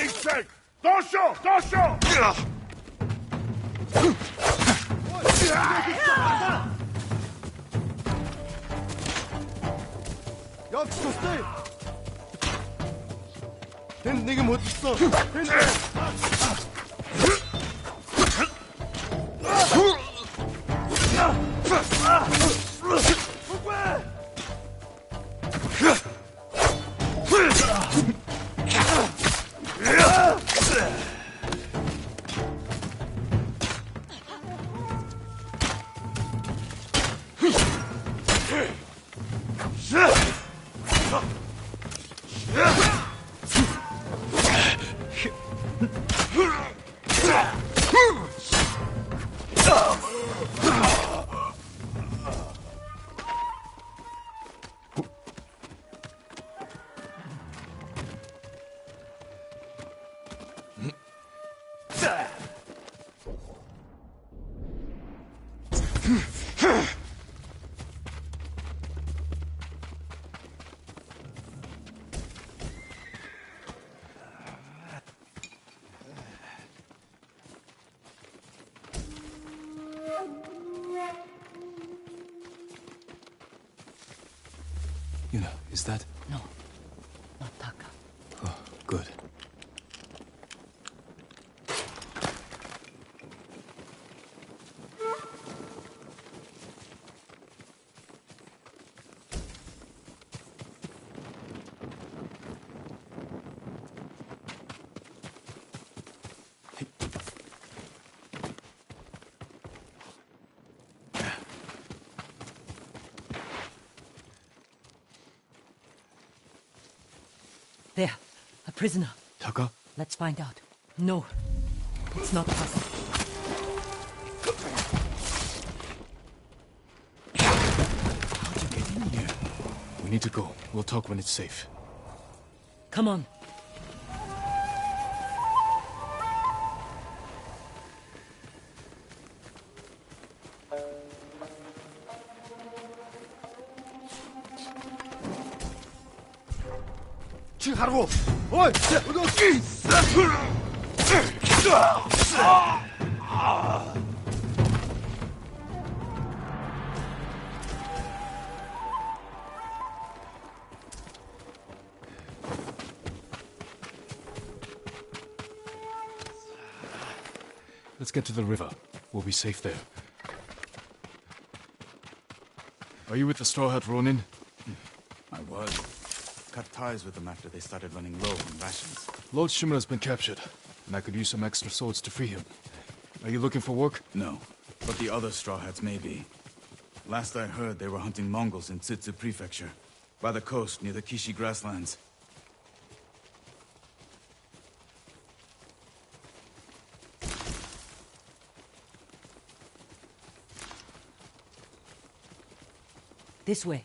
Everybody's safe! Don't shoot! Don't shoot! Яг тустай. Тэнд нэг юм хөдөлсөн. prisoner. Tucker? Let's find out. No, it's not possible. How'd you get in here? We need to go. We'll talk when it's safe. Come on. Chiharu! Let's get to the river. We'll be safe there. Are you with the Straw Hat Ronin? I was. Cut ties with them after they started running low on rations. Lord Shimura's been captured, and I could use some extra swords to free him. Are you looking for work? No, but the other Straw Hats may be. Last I heard, they were hunting Mongols in Tsutsu Prefecture, by the coast near the Kishi grasslands. This way.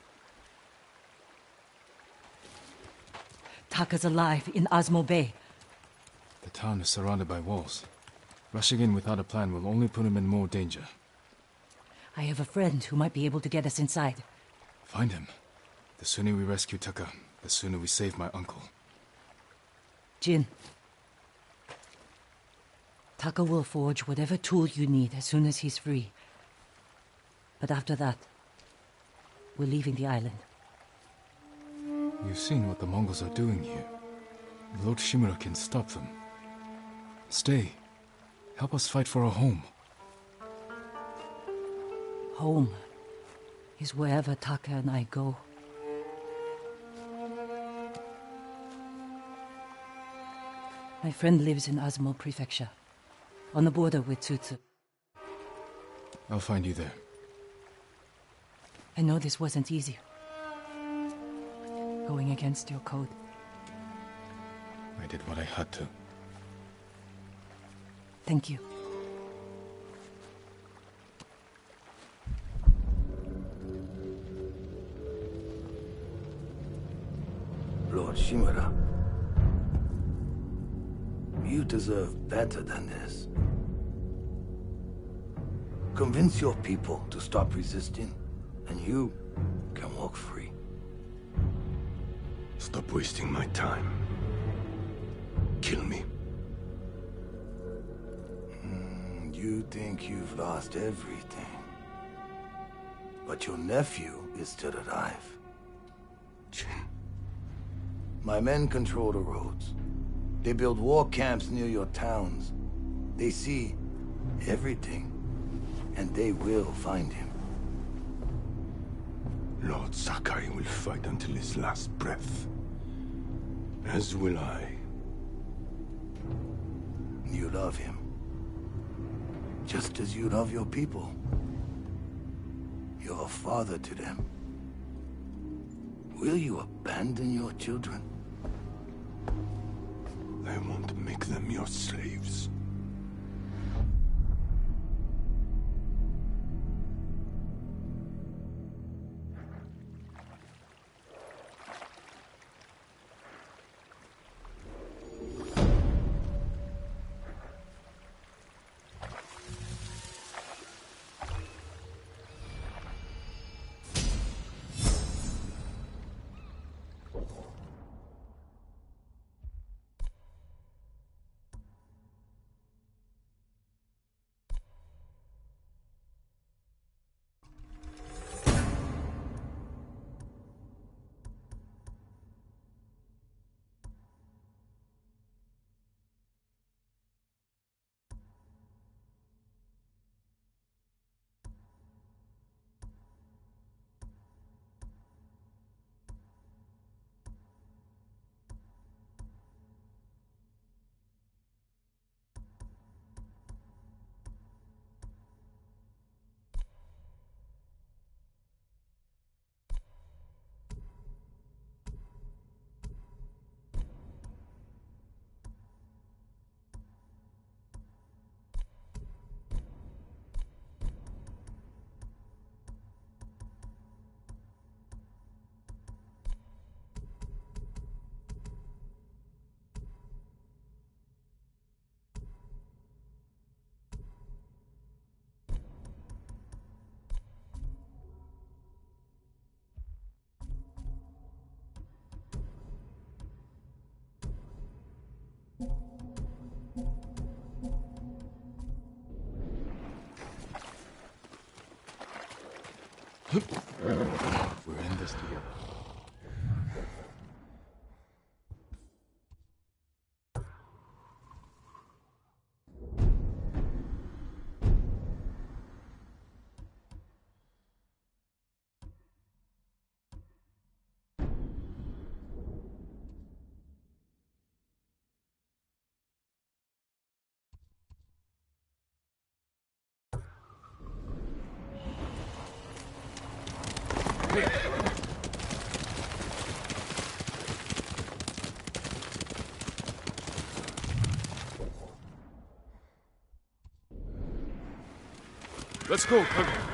Taka's alive in Azamo Bay. The town is surrounded by walls. Rushing in without a plan will only put him in more danger. I have a friend who might be able to get us inside. Find him. The sooner we rescue Taka, the sooner we save my uncle. Jin. Taka will forge whatever tool you need as soon as he's free. But after that, we're leaving the island. You've seen what the Mongols are doing here. Lord Shimura can stop them. Stay. Help us fight for a home. Home is wherever Taka and I go. My friend lives in Azamo Prefecture, on the border with Tsutsu. I'll find you there. I know this wasn't easy. Going against your code. I did what I had to. Thank you. Lord Shimura. You deserve better than this. Convince your people to stop resisting, and you can walk free. Stop wasting my time. Kill me. Mm, You think you've lost everything. But your nephew is still alive. My men control the roads. They build war camps near your towns. They see everything. And they will find him. Lord Sakai will fight until his last breath. As will I. You love him. Just as you love your people. You're a father to them. Will you abandon your children? I won't make them your slaves. We're in this together. Let's go, Kage.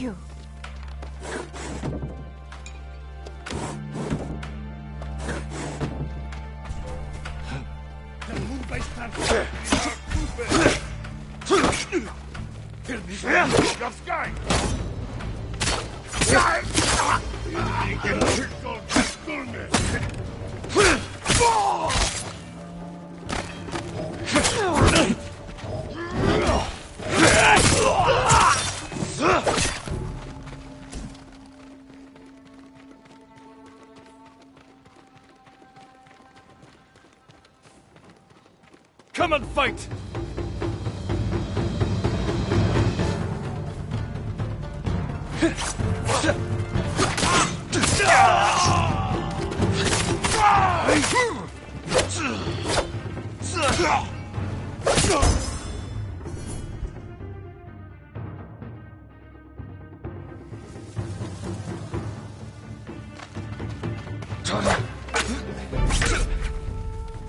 You. And fight!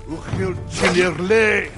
Uchil Chinirle!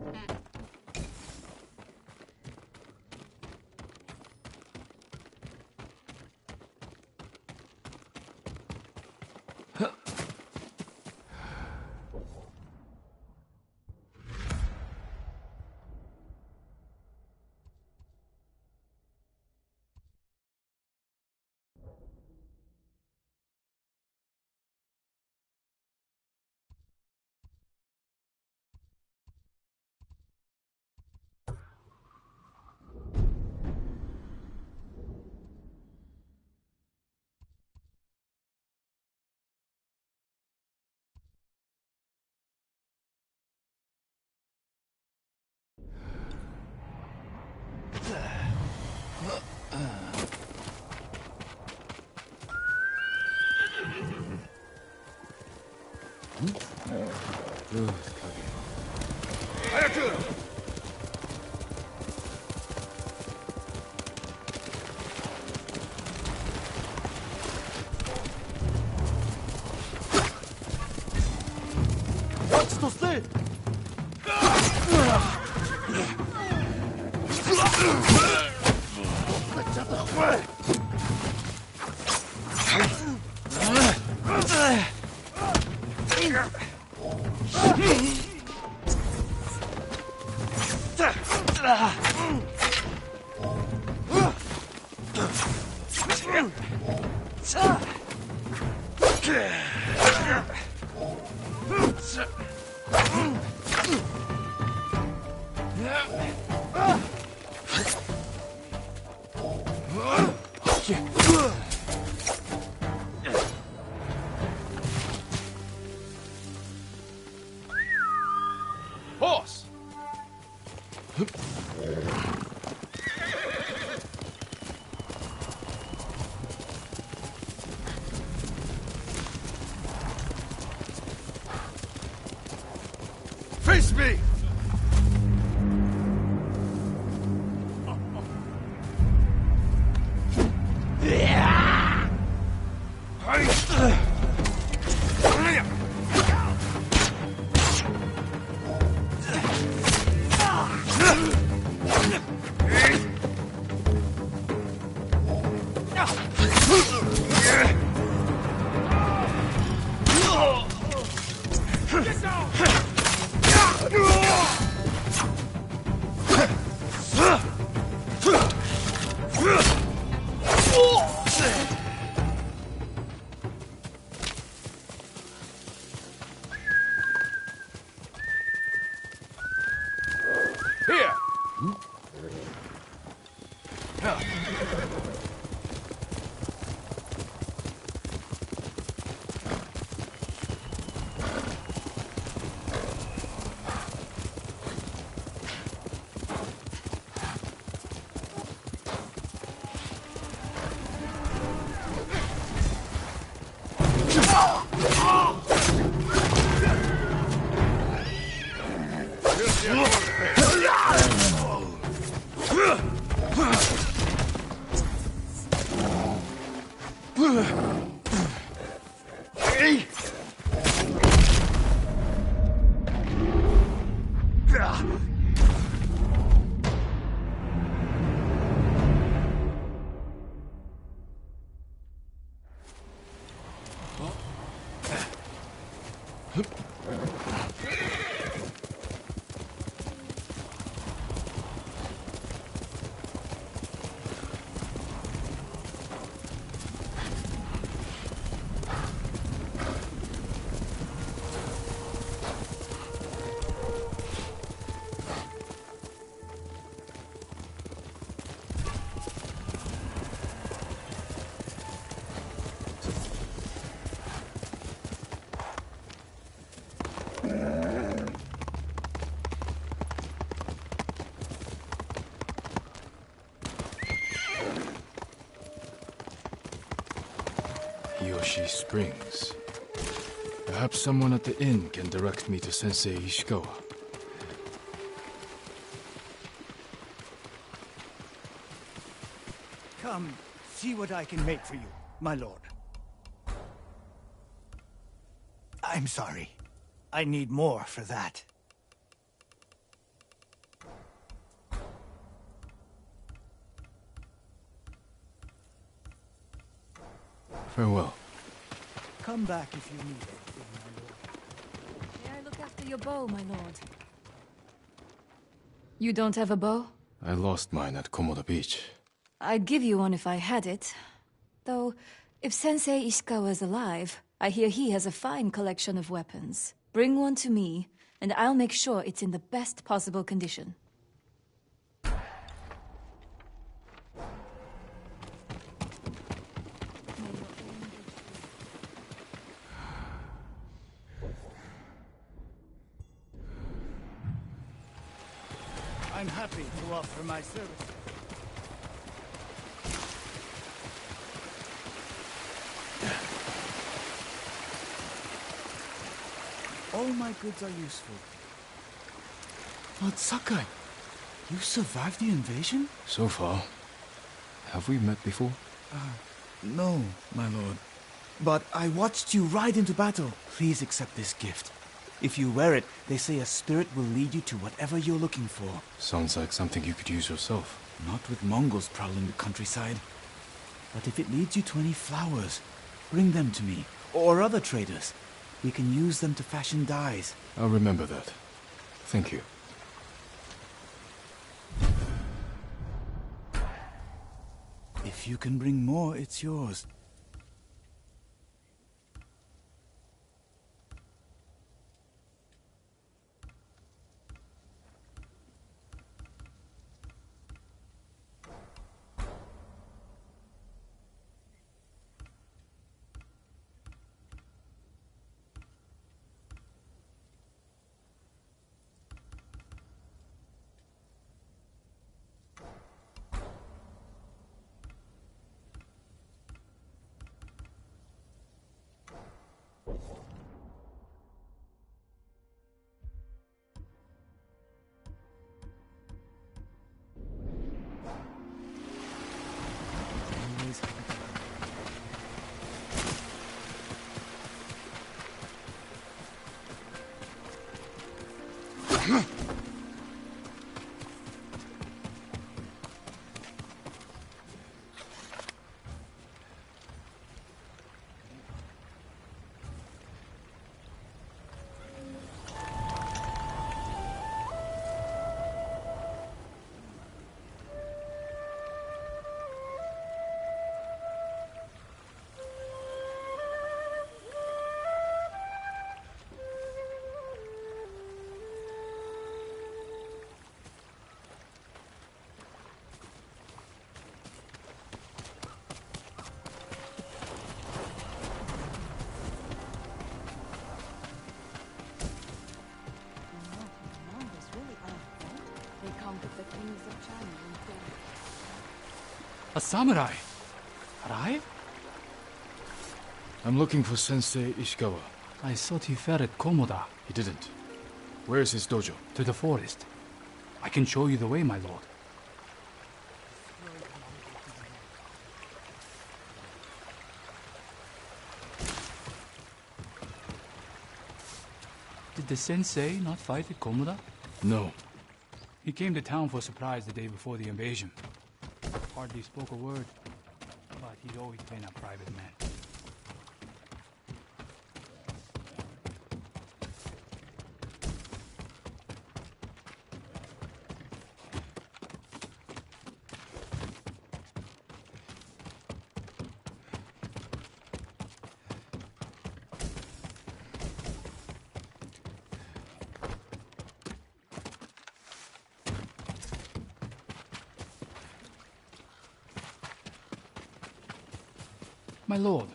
Mm-hmm. Good, Yoshi Springs. Perhaps someone at the inn can direct me to Sensei Ishikawa. Come, see what I can make for you, my lord. I'm sorry. I need more for that. Farewell. Come back if you need anything, my lord. May I look after your bow, my lord? You don't have a bow? I lost mine at Komoda Beach. I'd give you one if I had it. Though, if Sensei Ishikawa's alive, I hear he has a fine collection of weapons. Bring one to me, and I'll make sure it's in the best possible condition. My service. All my goods are useful. Lord Sakai, you survived the invasion? So far. Have we met before? Ah, no, my lord. But I watched you ride into battle. Please accept this gift. If you wear it, they say a spirit will lead you to whatever you're looking for. Sounds like something you could use yourself. Not with Mongols prowling the countryside. But if it leads you to any flowers, bring them to me, or other traders. We can use them to fashion dyes. I'll remember that. Thank you. If you can bring more, it's yours. A samurai! Arrive? I'm looking for Sensei Ishikawa. I thought he fell at Komoda, He didn't. Where is his dojo? to the forest. I can show you the way, my lord. Did the sensei not fight at Komoda? No. He came to town for a surprise the day before the invasion. Hardly spoke a word, but he'd always been a private man. Lord,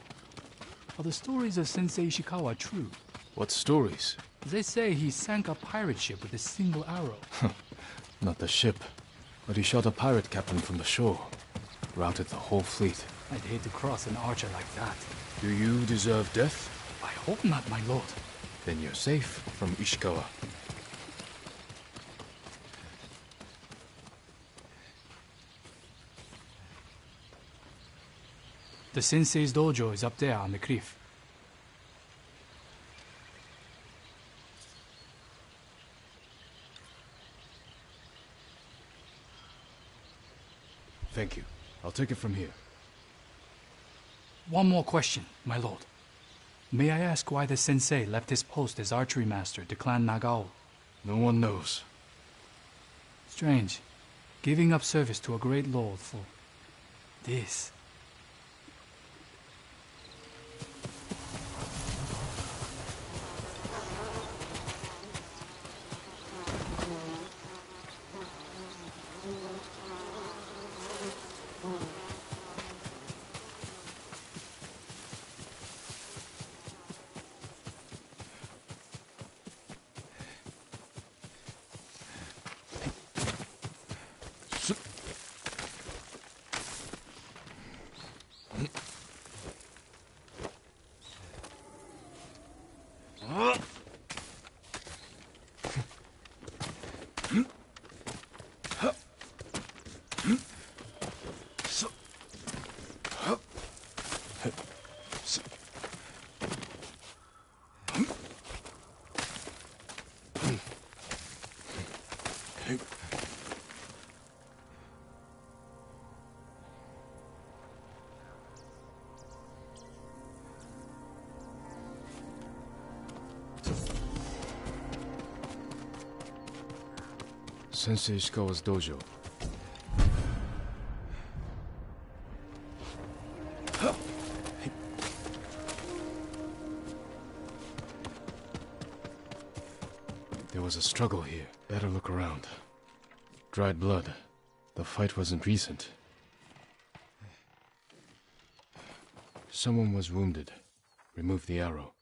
are the stories of Sensei Ishikawa true? What stories? They say he sank a pirate ship with a single arrow. Not the ship. But he shot a pirate captain from the shore. Routed the whole fleet. I'd hate to cross an archer like that. Do you deserve death? I hope not, my lord. Then you're safe from Ishikawa. The sensei's dojo is up there on the cliff. Thank you. I'll take it from here. One more question, my lord. May I ask why the sensei left his post as archery master to Clan Nagao? No one knows. Strange. Giving up service to a great lord for this. There was a struggle here. Better look around. Dried blood. The fight wasn't recent. Someone was wounded. Remove the arrow.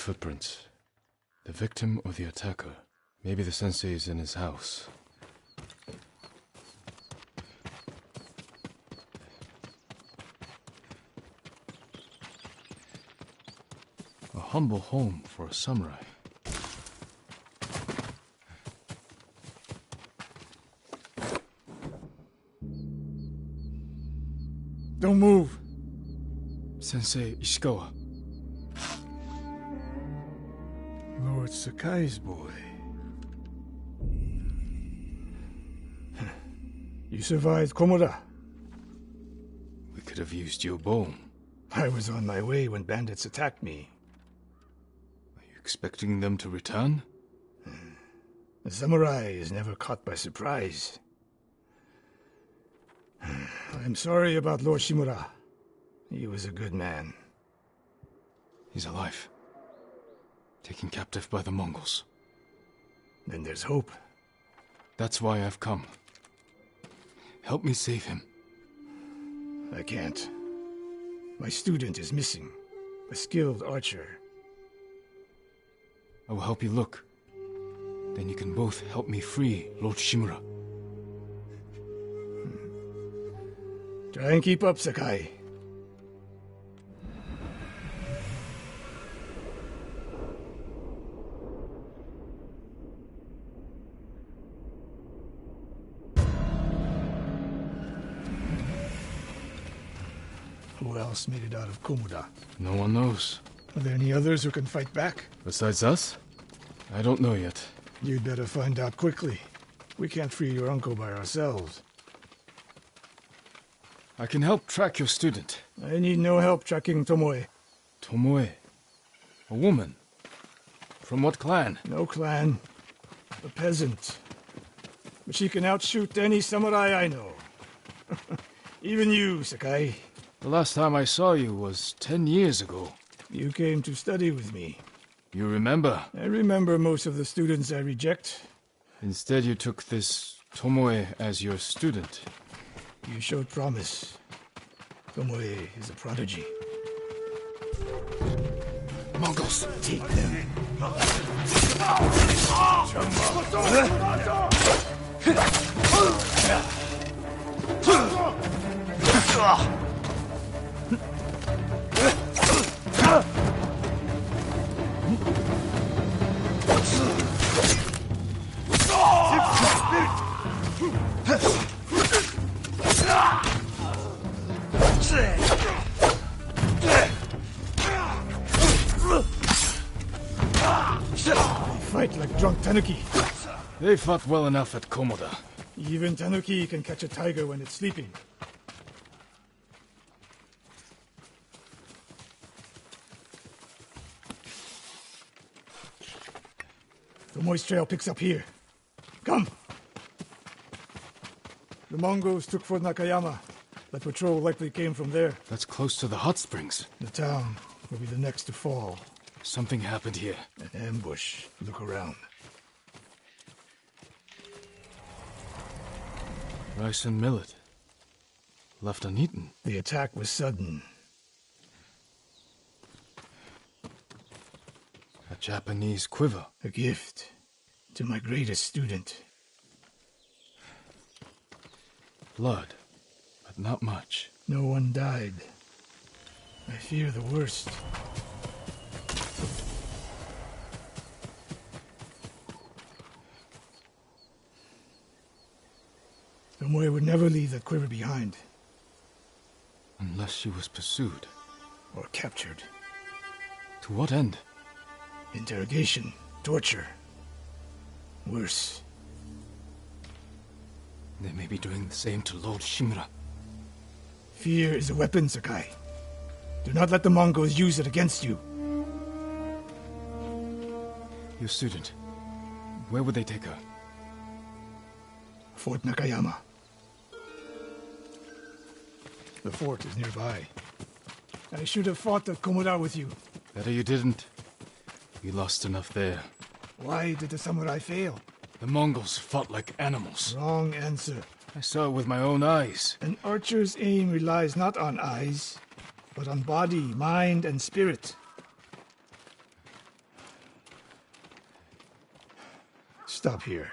Footprints. The victim or the attacker? Maybe the sensei is in his house. A humble home for a samurai. Don't move. Sensei Ishikawa. Sakai's boy. You survived Komoda. We could have used your bone. I was on my way when bandits attacked me. Are you expecting them to return? A samurai is never caught by surprise. I'm sorry about Lord Shimura. He was a good man. He's alive. Taken captive by the Mongols. Then there's hope. That's why I've come. Help me save him. I can't. My student is missing. A skilled archer. I will help you look. Then you can both help me free Lord Shimura. Hmm. Try and keep up, Sakai. Else made it out of Komoda? No one knows. Are there any others who can fight back? Besides us? I don't know yet. You'd better find out quickly. We can't free your uncle by ourselves. I can help track your student. I need no help tracking Tomoe. Tomoe. A woman. From what clan? No clan. A peasant. But she can outshoot any samurai I know. Even you, Sakai. The last time I saw you was ten years ago. You came to study with me. You remember? I remember most of the students I reject. Instead, you took this Tomoe as your student. You showed promise. Tomoe is a prodigy. Mongols! Take them. Fight tanuki. They fought well enough at Komoda. Even tanuki can catch a tiger when it's sleeping. Tomoe's trail picks up here. Come! The Mongols took Fort Nakayama. The patrol likely came from there. That's close to the hot springs. The town will be the next to fall. Something happened here. An ambush. Look around. Rice and millet. Left uneaten. The attack was sudden. A Japanese quiver. A gift to my greatest student. Blood, but not much. No one died. I fear the worst. Tomoe would never leave that quiver behind. Unless she was pursued. Or captured. To what end? Interrogation. Torture. Worse. They may be doing the same to Lord Shimura. Fear is a weapon, Sakai. Do not let the Mongols use it against you. Your student. Where would they take her? Fort Nakayama. The fort is nearby. I should have fought the Komoda with you. Better you didn't. You lost enough there. Why did the samurai fail? The Mongols fought like animals. Wrong answer. I saw it with my own eyes. An archer's aim relies not on eyes, but on body, mind, and spirit. Stop here.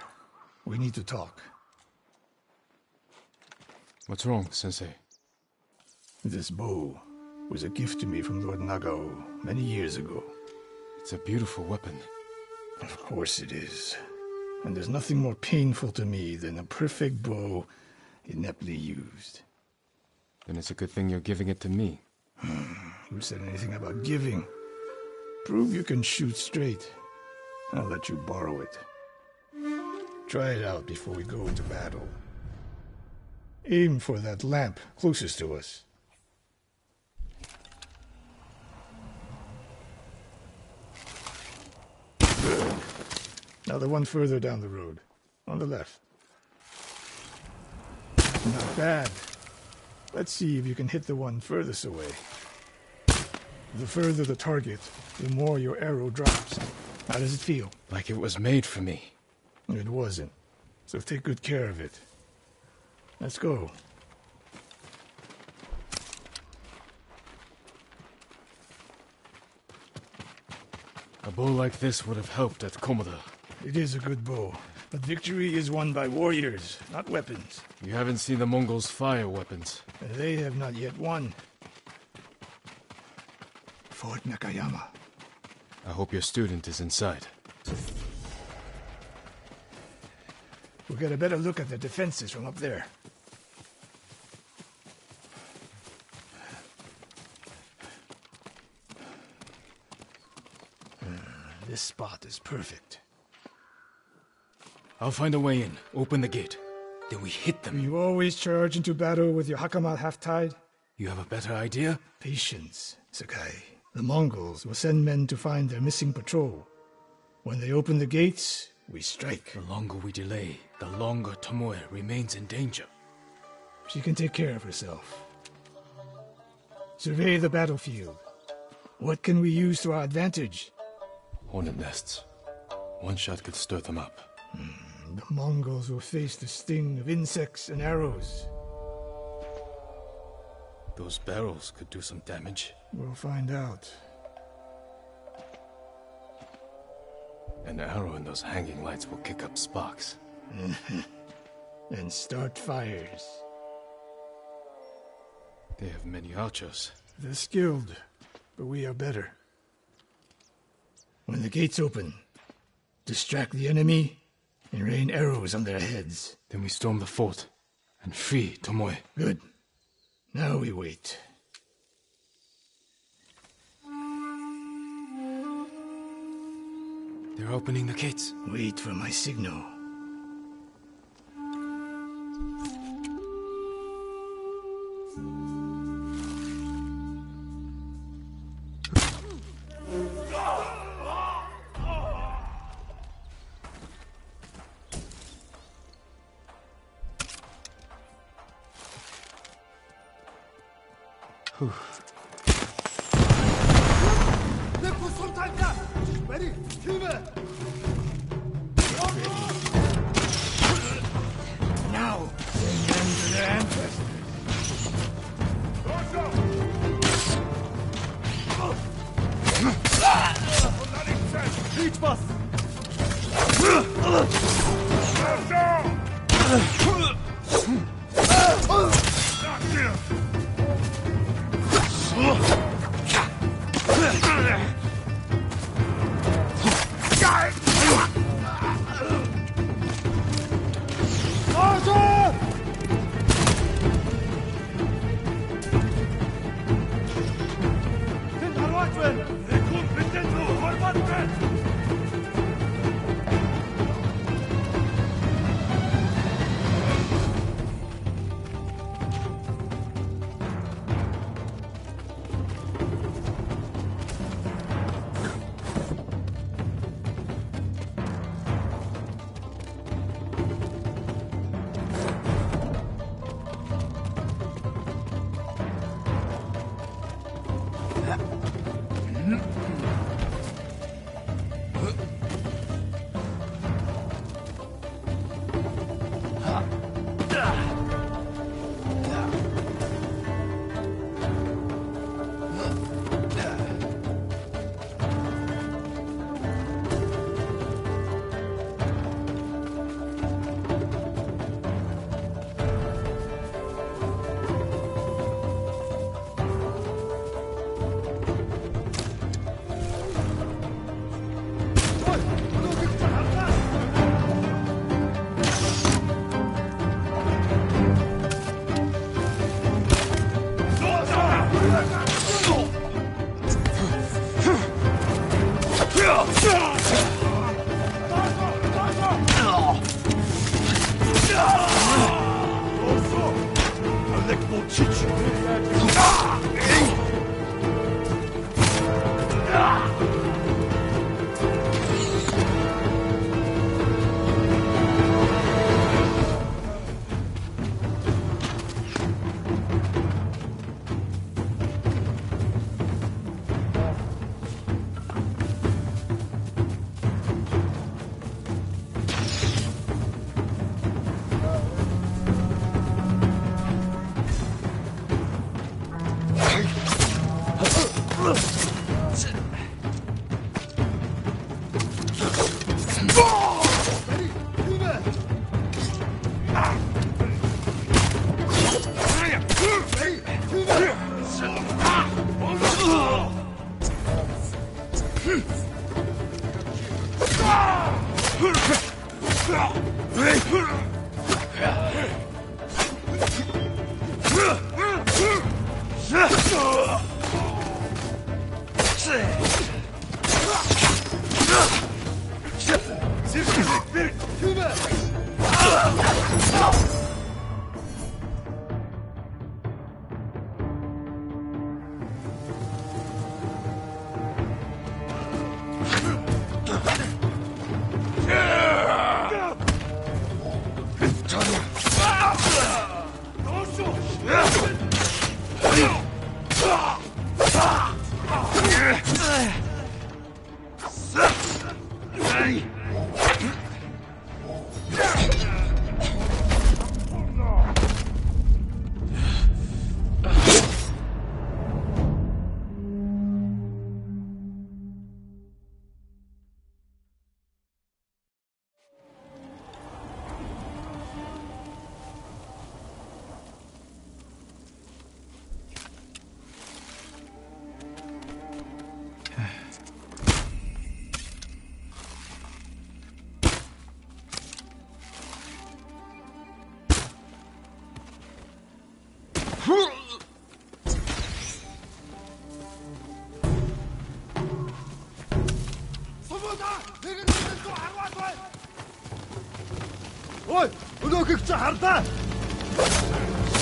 We need to talk. What's wrong, Sensei? This bow was a gift to me from Lord Nagao many years ago. It's a beautiful weapon. Of course it is. And there's nothing more painful to me than a perfect bow ineptly used. Then it's a good thing you're giving it to me. Hmm, Who said anything about giving? Prove you can shoot straight. I'll let you borrow it. Try it out before we go into battle. Aim for that lamp closest to us. Now the one further down the road. On the left. Not bad. Let's see if you can hit the one furthest away. The further the target, the more your arrow drops. How does it feel? Like it was made for me. It wasn't. So take good care of it. Let's go. A bow like this would have helped at Komoda. It is a good bow, but victory is won by warriors, not weapons. You haven't seen the Mongols fire weapons. They have not yet won. Fort Nakayama. I hope your student is inside. We'll get a better look at the defenses from up there. Uh, this spot is perfect. I'll find a way in. Open the gate. Then we hit them. You always charge into battle with your hakama half-tied? You have a better idea? Patience, Sakai. The Mongols will send men to find their missing patrol. When they open the gates, we strike. The longer we delay, the longer Tomoe remains in danger. She can take care of herself. Survey the battlefield. What can we use to our advantage? Hornet nests. One shot could stir them up. Hmm. The Mongols will face the sting of insects and arrows. Those barrels could do some damage. We'll find out. An arrow in those hanging lights will kick up sparks. and start fires. They have many archers. They're skilled, but we are better. When the gates open, distract the enemy and rain arrows on their heads. Then we storm the fort and free Tomoe. Good. Now we wait. They're opening the gates. Wait for my signal. Whew. Now,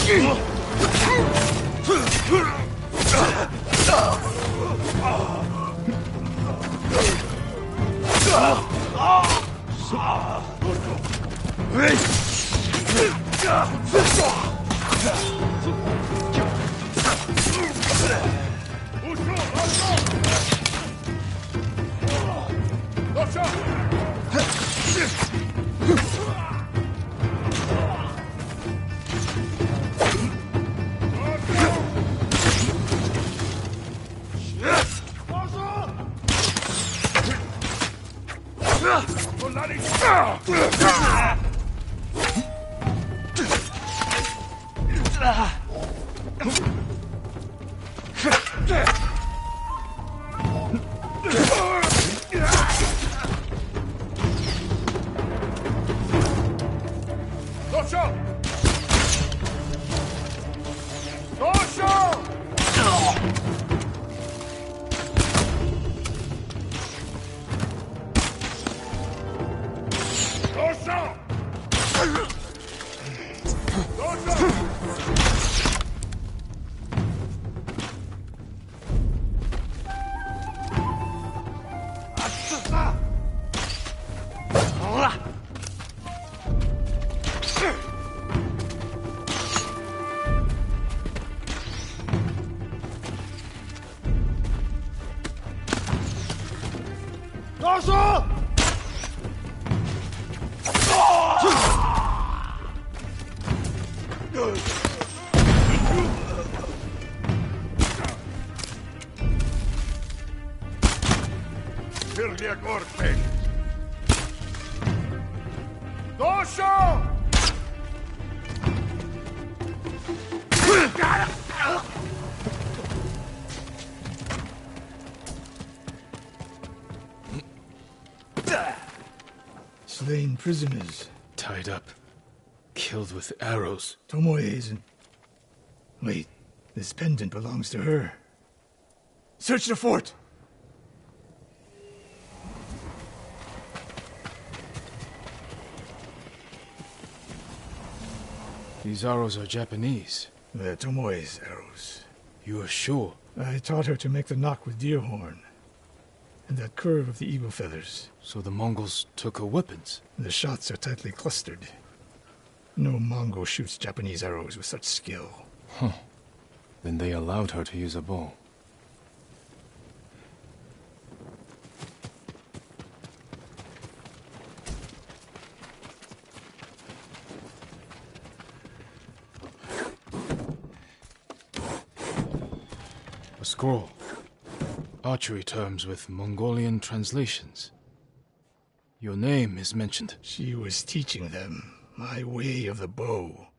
我。Slain prisoners. Tied up. Killed with arrows. Tomoe isn't. Wait, this pendant belongs to her. Search the fort! These arrows are Japanese. They're Tomoe's arrows. You are sure? I taught her to make the nock with deer horn. And that curve of the eagle feathers. So the Mongols took her weapons? The shots are tightly clustered. No Mongol shoots Japanese arrows with such skill. Huh. Then they allowed her to use a bow. A scroll. Archery terms with Mongolian translations. Your name is mentioned. She was teaching them my way of the bow.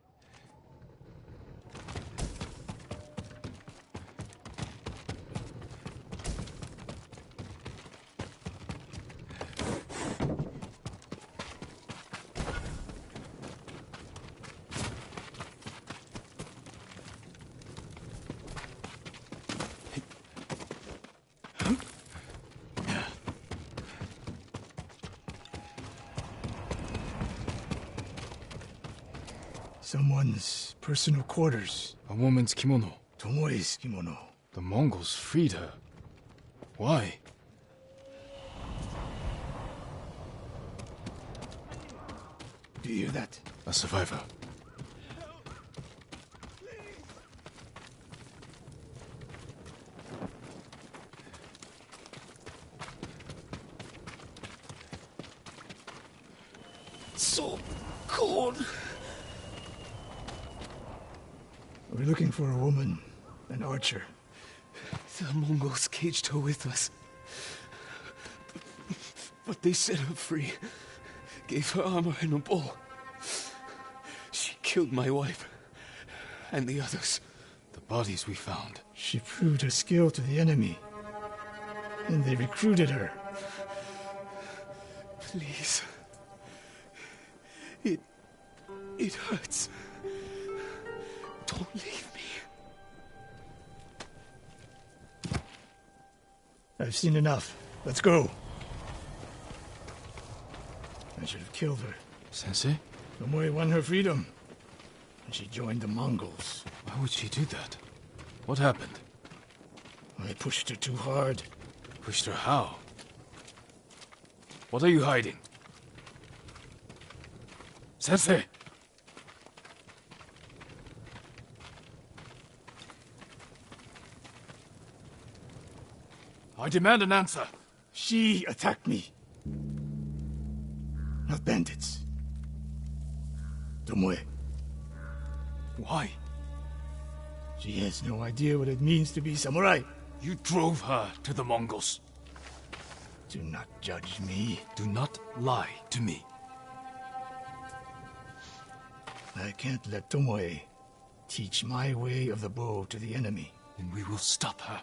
Someone's personal quarters. A woman's kimono. Tomoe's kimono. The Mongols freed her. Why? Do you hear that? A survivor. So cold. We're looking for a woman, an archer. The Mongols caged her with us. But they set her free. Gave her armor and a bow. She killed my wife. And the others. The bodies we found. She proved her skill to the enemy. And they recruited her. Please. It. It hurts. Don't leave me. I've seen enough. Let's go. I should have killed her. Sensei? Tomoe won her freedom. And she joined the Mongols. Why would she do that? What happened? I pushed her too hard. Pushed her how? What are you hiding? Sensei! I demand an answer. She attacked me. Not bandits. Tomoe. Why? She has no idea what it means to be samurai. You drove her to the Mongols. Do not judge me. Do not lie to me. I can't let Tomoe teach my way of the bow to the enemy. Then we will stop her.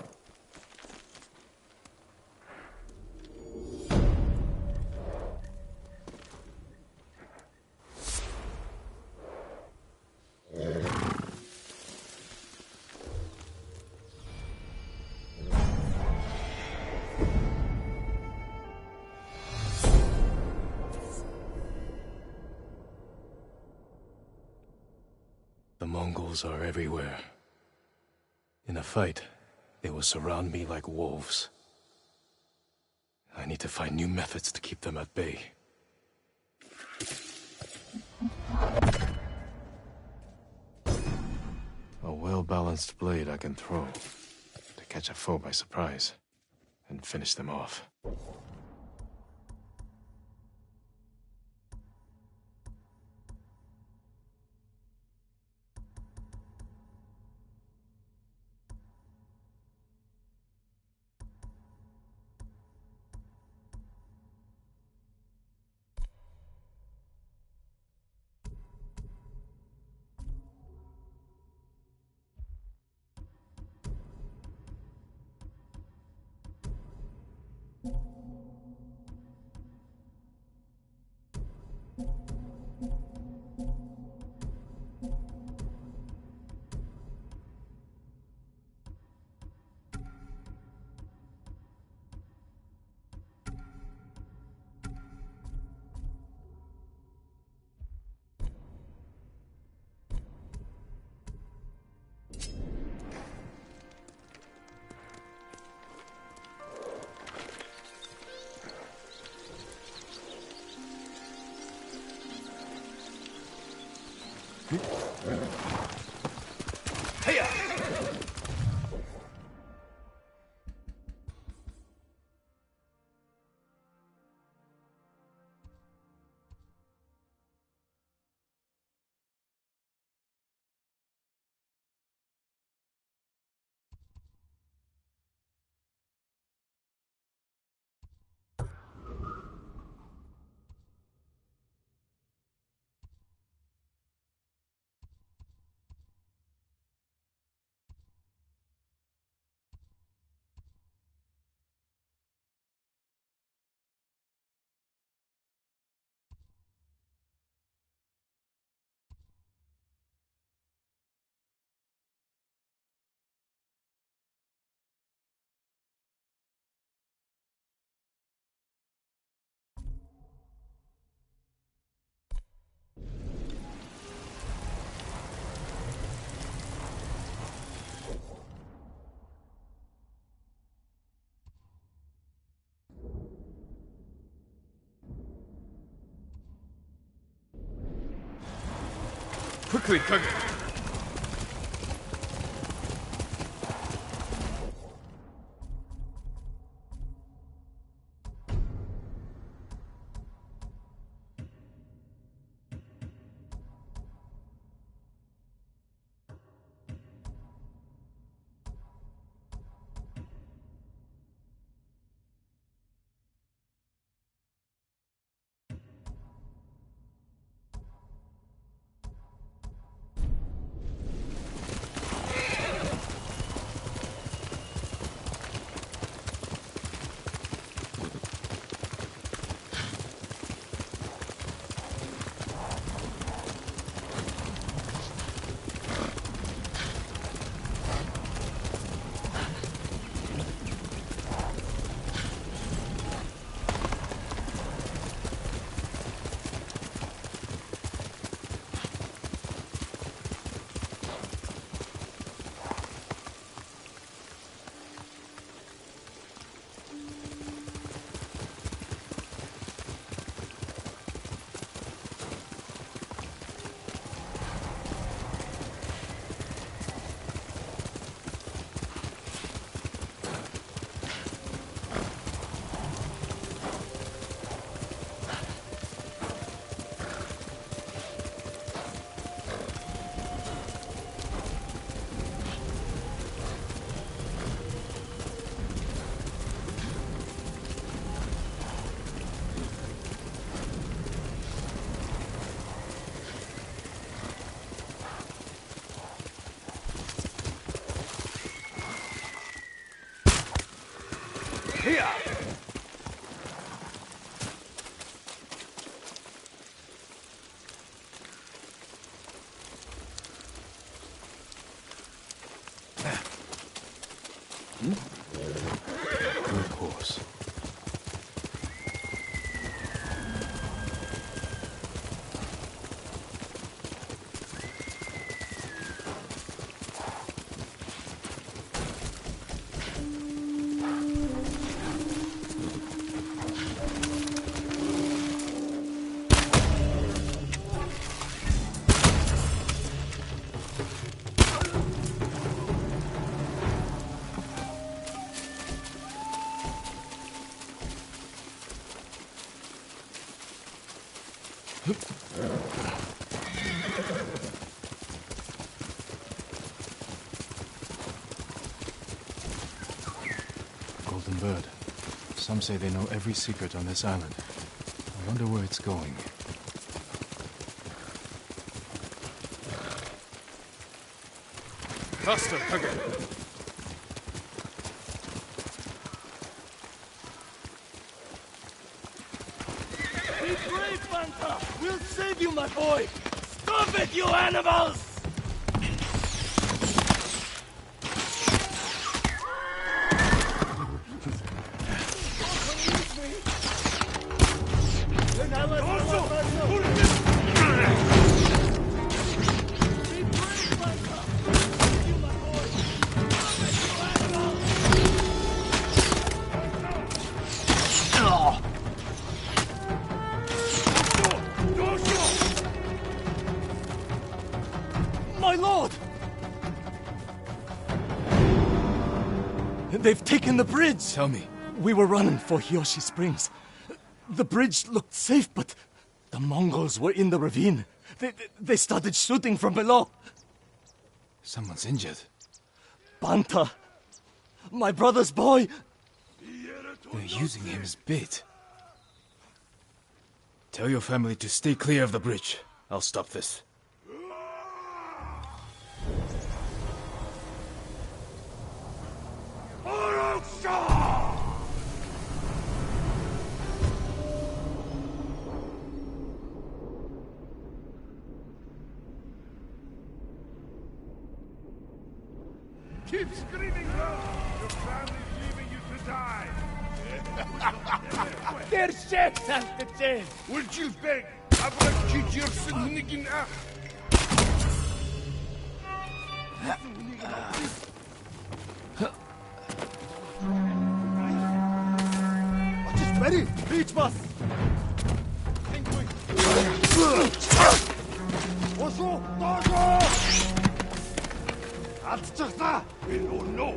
Mongols are everywhere. In a fight, they will surround me like wolves. I need to find new methods to keep them at bay. A well-balanced blade I can throw to catch a foe by surprise and finish them off. quickly, Kugger. Some say they know every secret on this island. I wonder where it's going. Faster, Kage! Be brave, Banta! We'll save you, my boy! Stop it, you animals! Taken the bridge! Tell me. We were running for Hiyoshi Springs. The bridge looked safe, but the Mongols were in the ravine. They, they started shooting from below. Someone's injured. Banta! My brother's boy! They're using him as bait. Tell your family to stay clear of the bridge. I'll stop this. Keep screaming, girl! Your family's leaving you to die. Their ships has to change. Would you beg? أبغى تجي يرسل منك نقاح. Ready? Beach bus! وصلوا طاقة! عاد تشخصها! We don't know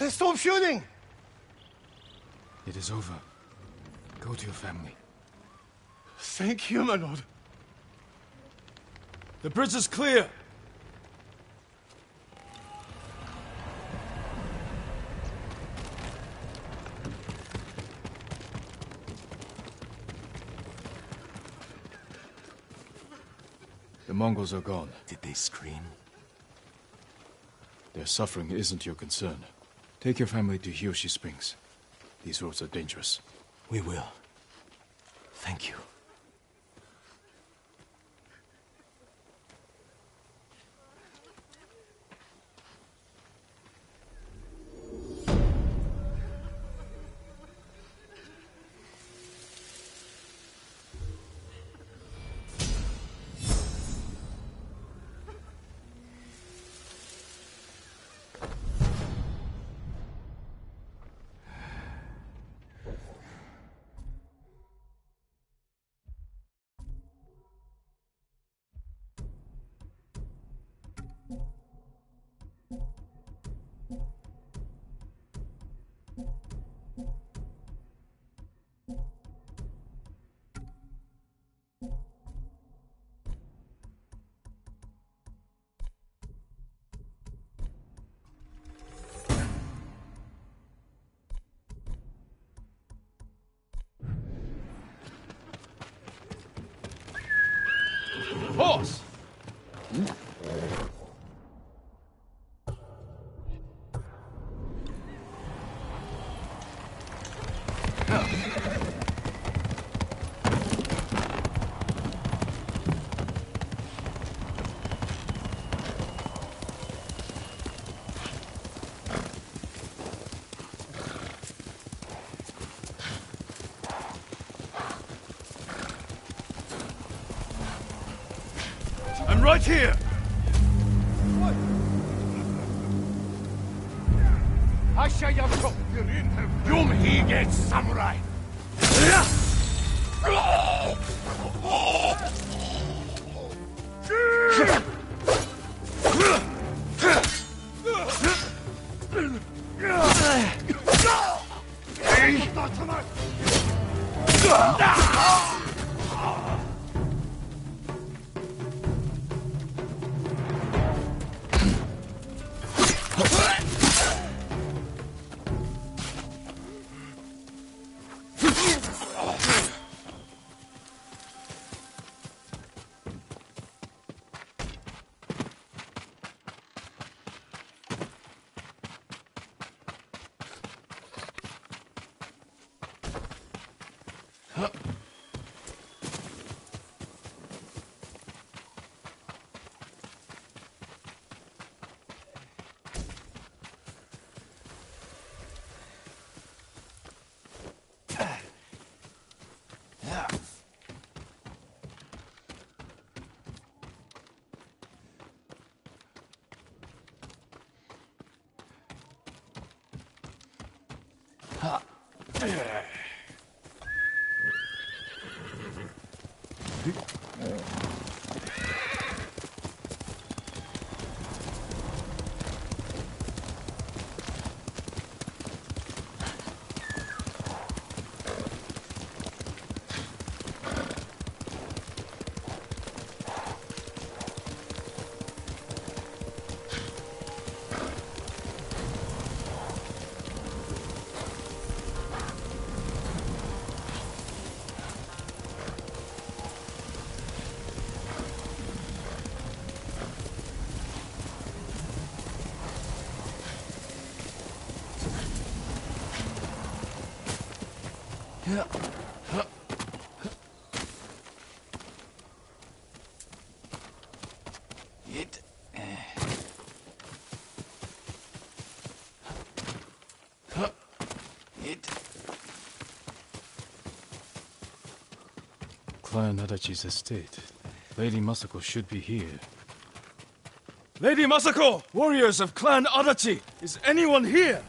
They stop shooting. It is over. Go to your family. Thank you, my lord. The bridge is clear! The Mongols are gone. Did they scream? Their suffering isn't your concern. Take your family to Hiyoshi Springs. These roads are dangerous. We will. Horse! I'm right here! Hashayako! Yum Hige Samurai! It. Eh. Clan Adachi's estate. Lady Masako should be here. Lady Masako! Warriors of Clan Adachi! Is anyone here?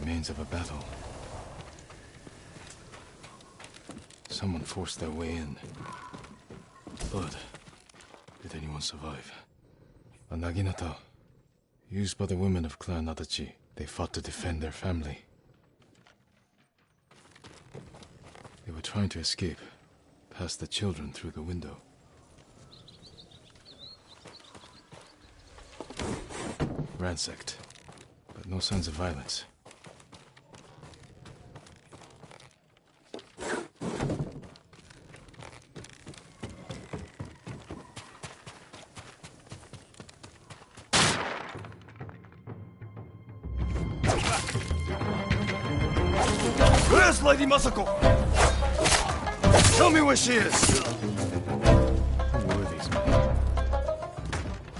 Remains of a battle. Someone forced their way in. Blood. Did anyone survive? A Naginata. Used by the women of Clan Adachi. They fought to defend their family. They were trying to escape, past the children through the window. Ransacked, but no signs of violence. Masako? Tell me where she is. Who were these men?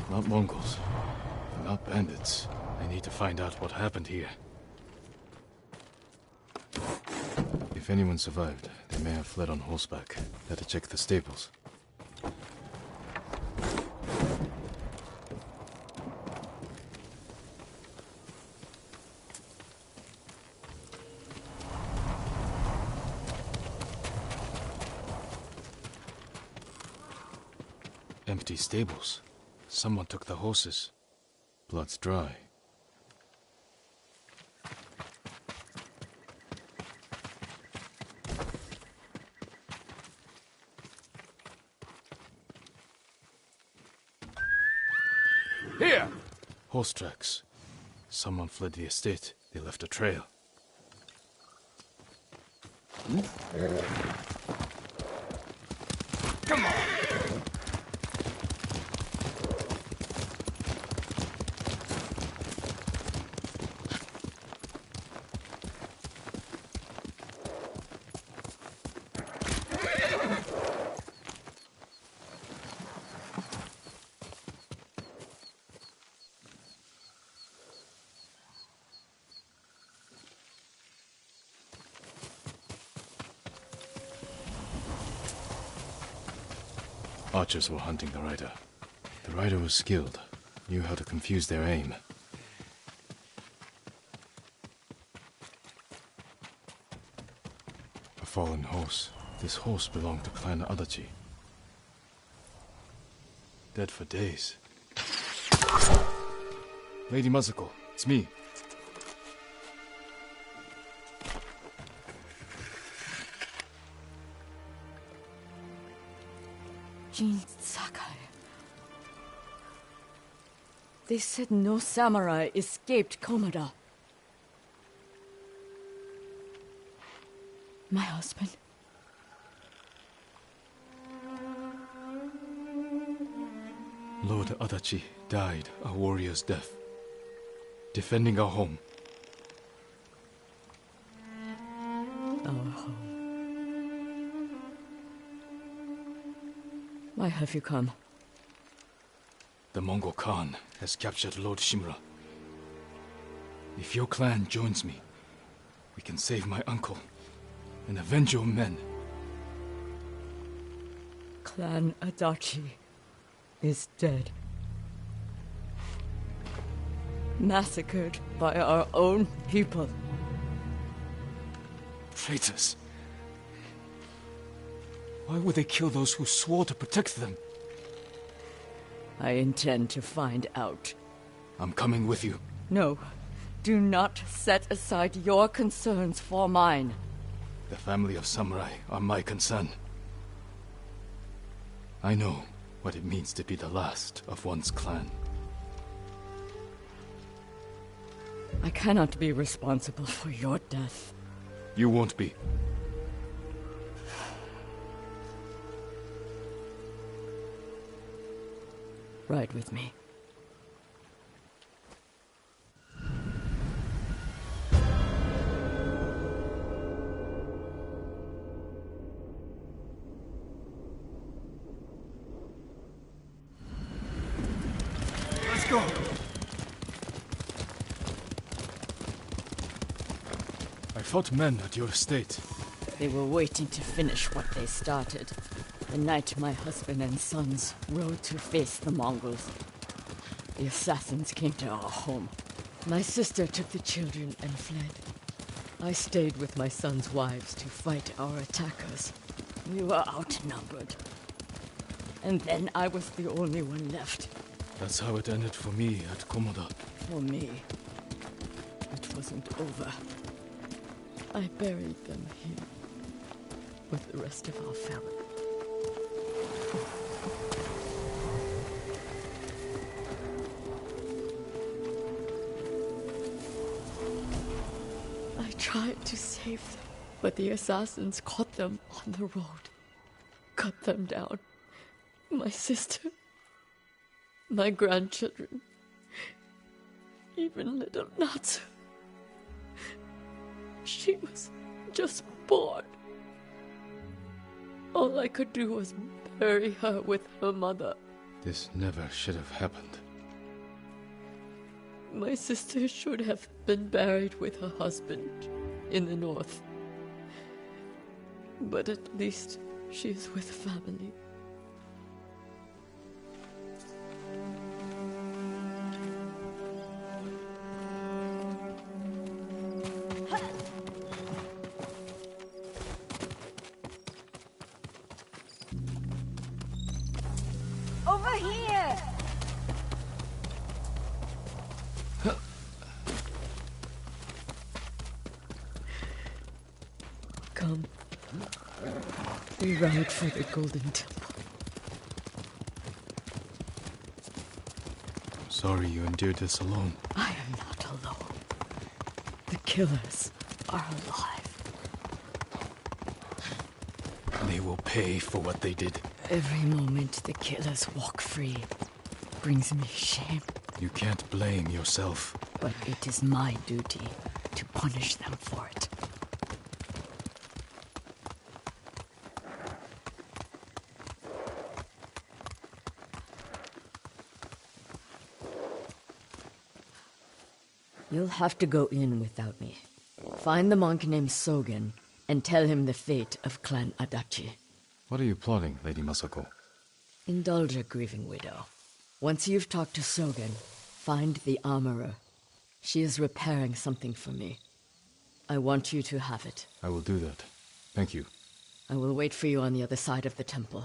Not Mongols. Not bandits. I need to find out what happened here. If anyone survived, they may have fled on horseback. Better check the stables. Stables. Someone took the horses. Blood's dry. Here! Horse tracks. Someone fled the estate. They left a trail. Hmm? Archers were hunting the rider. The rider was skilled, knew how to confuse their aim. A fallen horse. This horse belonged to Clan Adachi. Dead for days. Lady Masako, it's me. Jin Sakai. They said no samurai escaped Komoda. My husband. Lord Adachi died a warrior's death, defending our home. Why have you come? The Mongol Khan has captured Lord Shimura. If your clan joins me, we can save my uncle and avenge your men. Clan Adachi is dead. Massacred by our own people. Traitors. Why would they kill those who swore to protect them? I intend to find out. I'm coming with you. No, do not set aside your concerns for mine. The family of samurai are my concern. I know what it means to be the last of one's clan. I cannot be responsible for your death. You won't be. Ride with me. Let's go! I fought men at your estate. They were waiting to finish what they started. The night my husband and sons rode to face the Mongols. The assassins came to our home. My sister took the children and fled. I stayed with my sons' wives to fight our attackers. We were outnumbered. And then I was the only one left. That's how it ended for me at Komoda. For me, it wasn't over. I buried them here with the rest of our family. Tried to save them, but the assassins caught them on the road, cut them down. My sister, my grandchildren, even little Natsu. She was just born. All I could do was bury her with her mother. This never should have happened. My sister should have been buried with her husband in the north. But at least she is with family. For the Golden Temple. Sorry you endured this alone. I am not alone. The killers are alive. They will pay for what they did. Every moment the killers walk free brings me shame. You can't blame yourself. But it is my duty to punish them for it. Have to go in without me. Find the monk named Sogen and tell him the fate of Clan Adachi. What are you plotting, Lady Masako? Indulge a grieving widow. Once you've talked to Sogen, find the armorer. She is repairing something for me. I want you to have it. I will do that. Thank you. I will wait for you on the other side of the temple.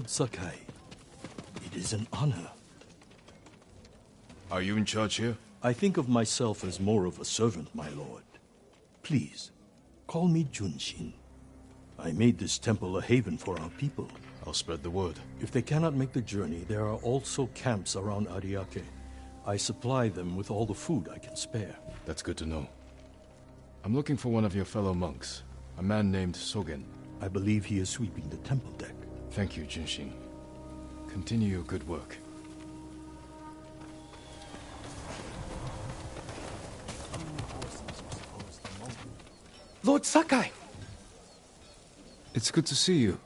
Lord Sakai, it is an honor. Are you in charge here? I think of myself as more of a servant, my lord. Please, call me Junshin. I made this temple a haven for our people. I'll spread the word. If they cannot make the journey, there are also camps around Ariake. I supply them with all the food I can spare. That's good to know. I'm looking for one of your fellow monks, a man named Sogen. I believe he is sweeping the temple deck. Thank you, Junshin. Continue your good work. Lord Sakai! It's good to see you.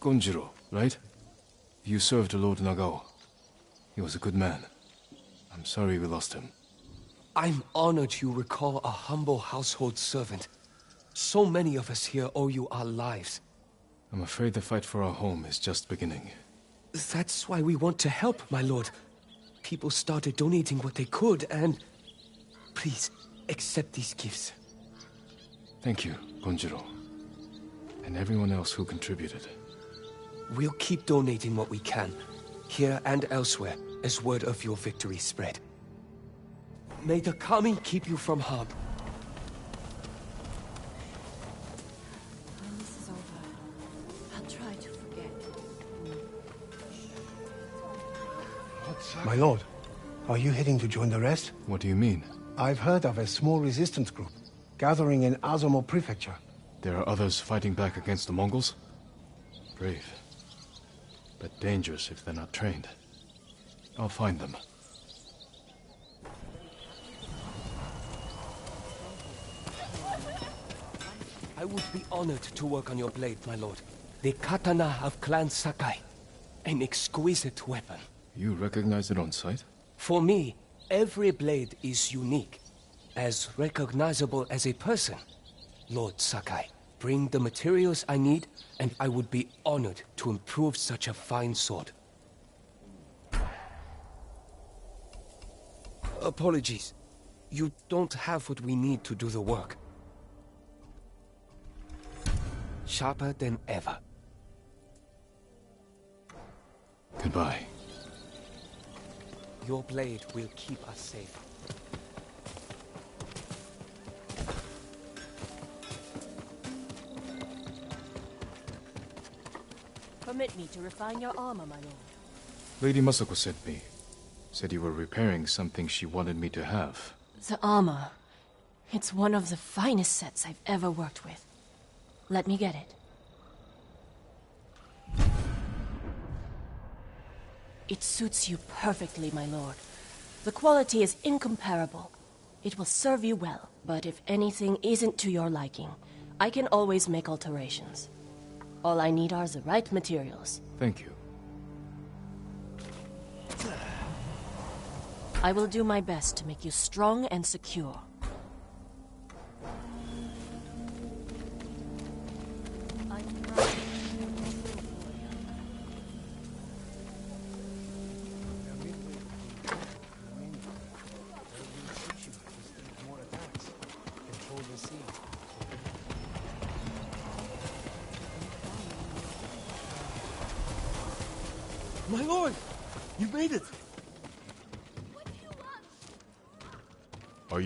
Gonjiro, right? You served Lord Nagao. He was a good man. I'm sorry we lost him. I'm honored you recall a humble household servant. So many of us here owe you our lives. I'm afraid the fight for our home is just beginning. That's why we want to help, my lord. People started donating what they could, and... Please, accept these gifts. Thank you, Gonjiro. And everyone else who contributed. We'll keep donating what we can, here and elsewhere, as word of your victory spread. May the Kami keep you from harm. My lord, are you heading to join the rest? What do you mean? I've heard of a small resistance group gathering in Azamo Prefecture. There are others fighting back against the Mongols? Brave. But dangerous if they're not trained. I'll find them. I would be honored to work on your blade, my lord. The katana of Clan Sakai. An exquisite weapon. You recognize it on sight? For me, every blade is unique. As recognizable as a person. Lord Sakai, bring the materials I need, and I would be honored to improve such a fine sword. Apologies. You don't have what we need to do the work. Sharper than ever. Goodbye. Your blade will keep us safe. Permit me to refine your armor, my lord. Lady Masako sent me. Said you were repairing something she wanted me to have. The armor. It's one of the finest sets I've ever worked with. Let me get it. It suits you perfectly, my lord. The quality is incomparable. It will serve you well, but if anything isn't to your liking, I can always make alterations. All I need are the right materials. Thank you. I will do my best to make you strong and secure.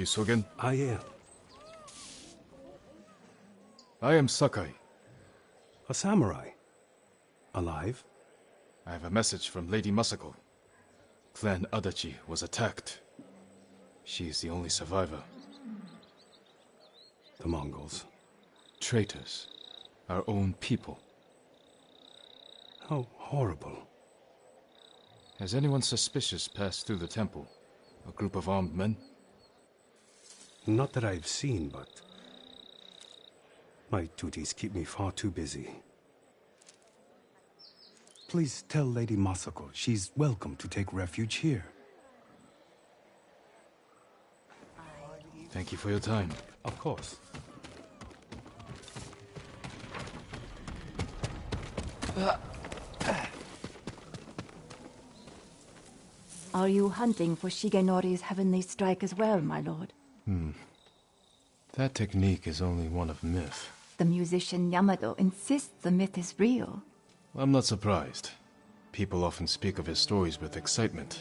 You Sogen? I am. I am Sakai. A samurai. Alive? I have a message from Lady Masako. Clan Adachi was attacked. She is the only survivor. The Mongols. Traitors. Our own people. How horrible. Has anyone suspicious passed through the temple? A group of armed men? Not that I've seen, but. My duties keep me far too busy. Please tell Lady Masako she's welcome to take refuge here. Thank you for your time. Of course. Are you hunting for Shigenori's heavenly strike as well, my lord? Hmm. That technique is only one of myth. The musician Yamato insists the myth is real. I'm not surprised. People often speak of his stories with excitement.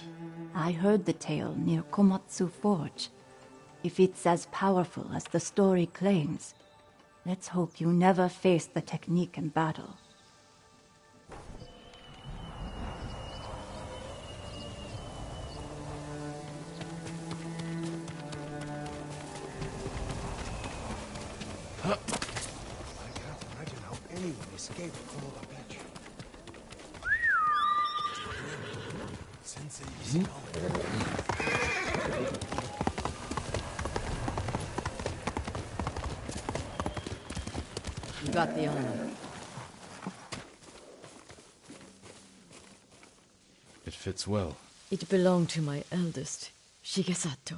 I heard the tale near Komatsu Forge. If it's as powerful as the story claims, let's hope you never face the technique in battle. Anyone escaped Komoda Beach. Sensei hmm? You got the honor. It fits well. It belonged to my eldest, Shigesato.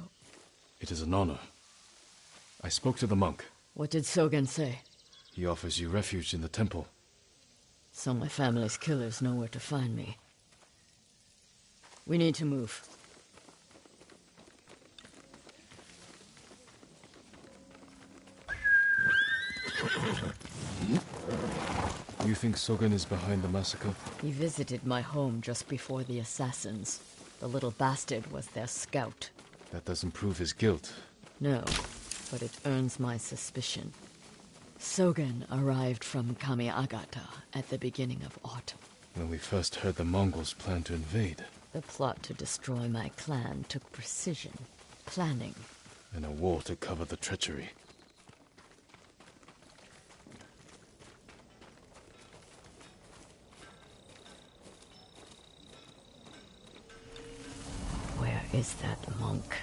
It is an honor. I spoke to the monk. What did Sogen say? He offers you refuge in the temple. So my family's killers know where to find me. We need to move. You think Sogen is behind the massacre? He visited my home just before the assassins. The little bastard was their scout. That doesn't prove his guilt. No, but it earns my suspicion. Sogen arrived from Kamiagata at the beginning of autumn. When we first heard the Mongols plan to invade, The plot to destroy my clan took precision, planning. and a war to cover the treachery. Where is that monk?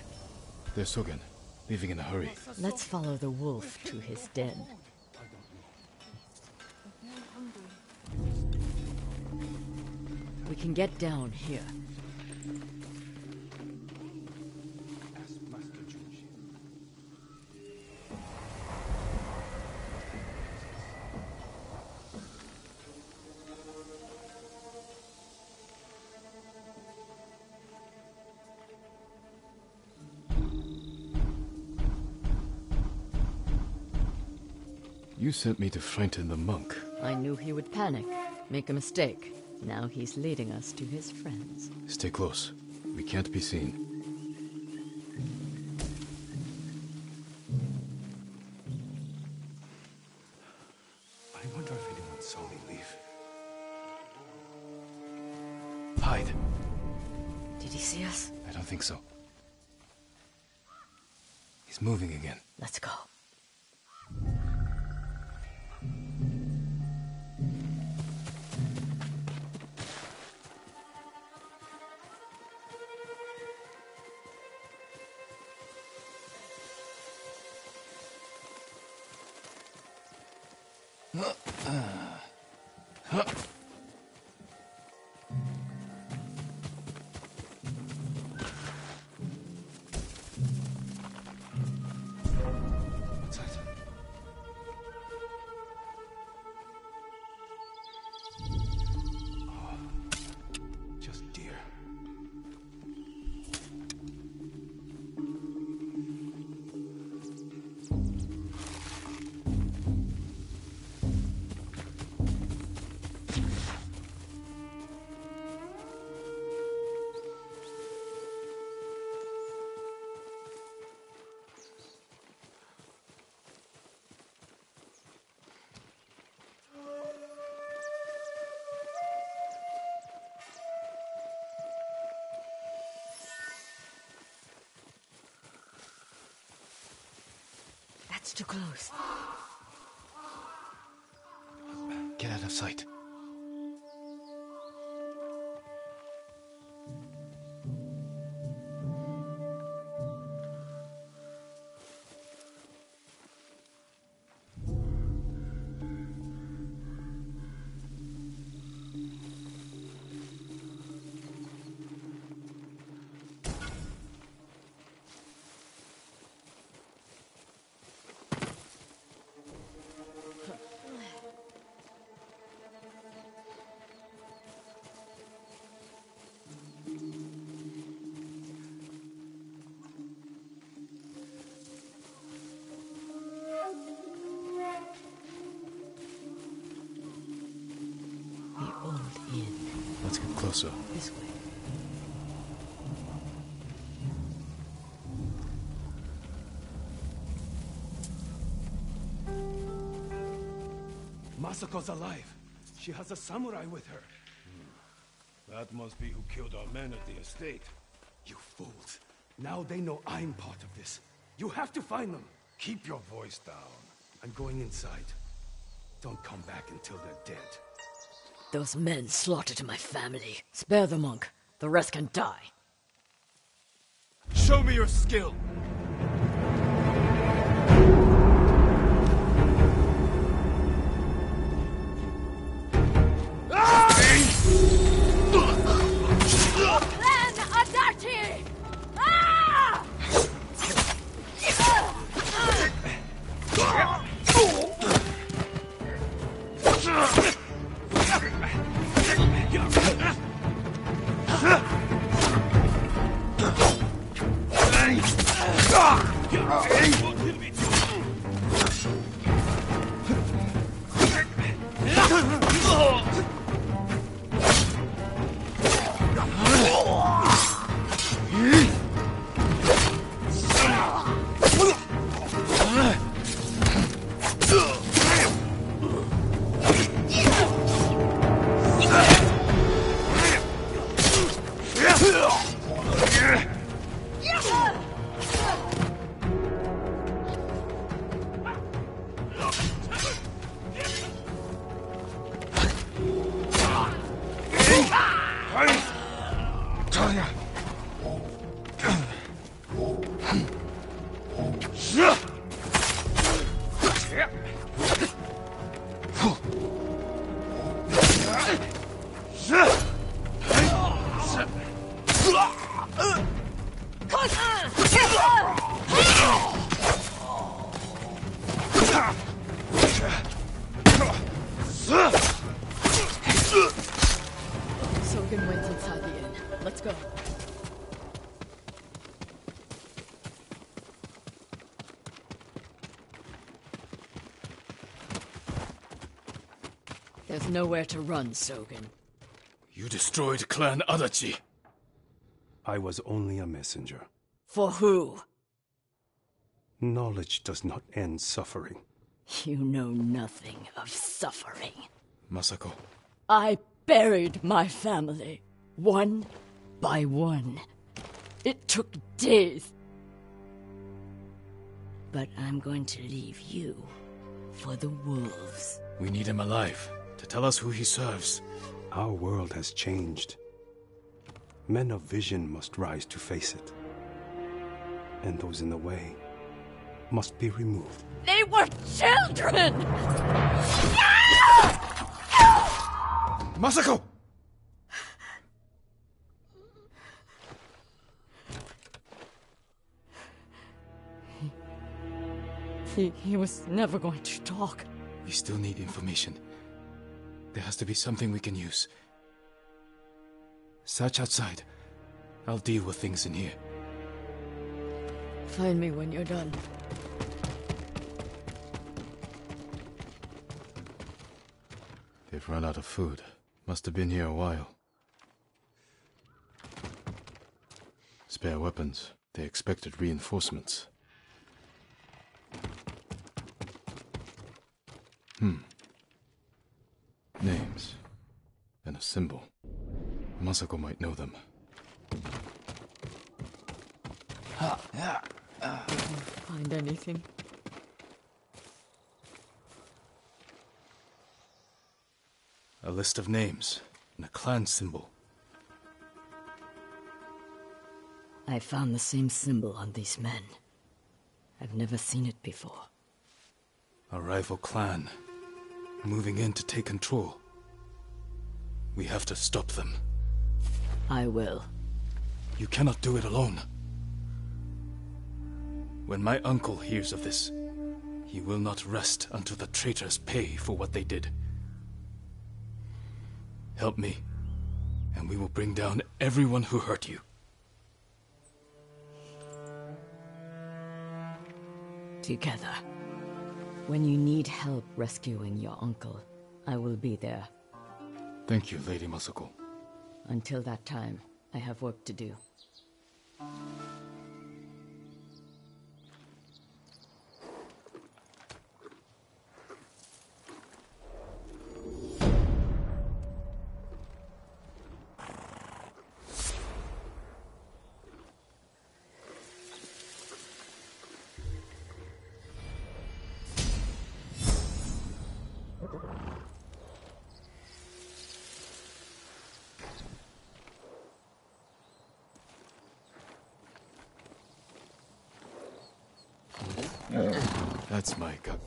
There's Sogen, leaving in a hurry. Let's follow the wolf to his den. We can get down here. You sent me to frighten the monk. I knew he would panic, make a mistake. Now he's leading us to his friends. Stay close. We can't be seen. Close. Get out of sight. Let's get closer. This way. Masako's alive. She has a samurai with her. That must be who killed our men at the estate. You fools. Now they know I'm part of this. You have to find them. Keep your voice down. I'm going inside. Don't come back until they're dead. Those men slaughtered my family. Spare the monk. The rest can die. Show me your skill! There's nowhere to run, Sogen. You destroyed Clan Adachi. I was only a messenger. For who? Knowledge does not end suffering. You know nothing of suffering. Masako. I buried my family, one by one. It took days. But I'm going to leave you for the wolves. We need him alive to tell us who he serves. Our world has changed. Men of vision must rise to face it. And those in the way must be removed. They were children! Masako! He, he was never going to talk. We still need information. There has to be something we can use. Search outside. I'll deal with things in here. Find me when you're done. They've run out of food. Must have been here a while. Spare weapons. They expected reinforcements. Hmm. Names. And a symbol. Masako might know them. Find anything? A list of names. And a clan symbol. I found the same symbol on these men. I've never seen it before. A rival clan. Moving in to take control. We have to stop them. I will. You cannot do it alone. When my uncle hears of this, he will not rest until the traitors pay for what they did. Help me, and we will bring down everyone who hurt you. Together. When you need help rescuing your uncle, I will be there. Thank you, Lady Masako. Until that time, I have work to do. That's my gut.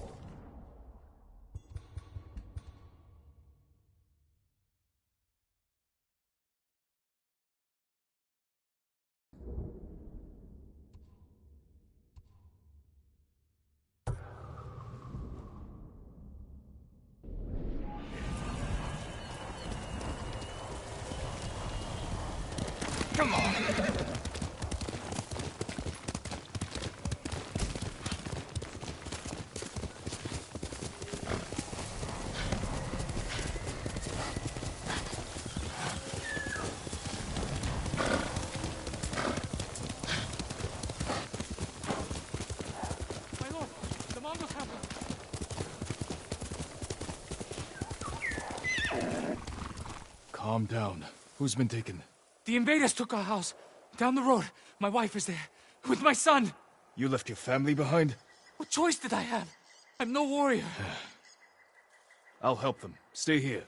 Come on. My lord, the Mongols have them. Calm down. Who's been taken? The invaders took our house. Down the road. My wife is there. With my son. You left your family behind? What choice did I have? I'm no warrior. I'll help them. Stay here.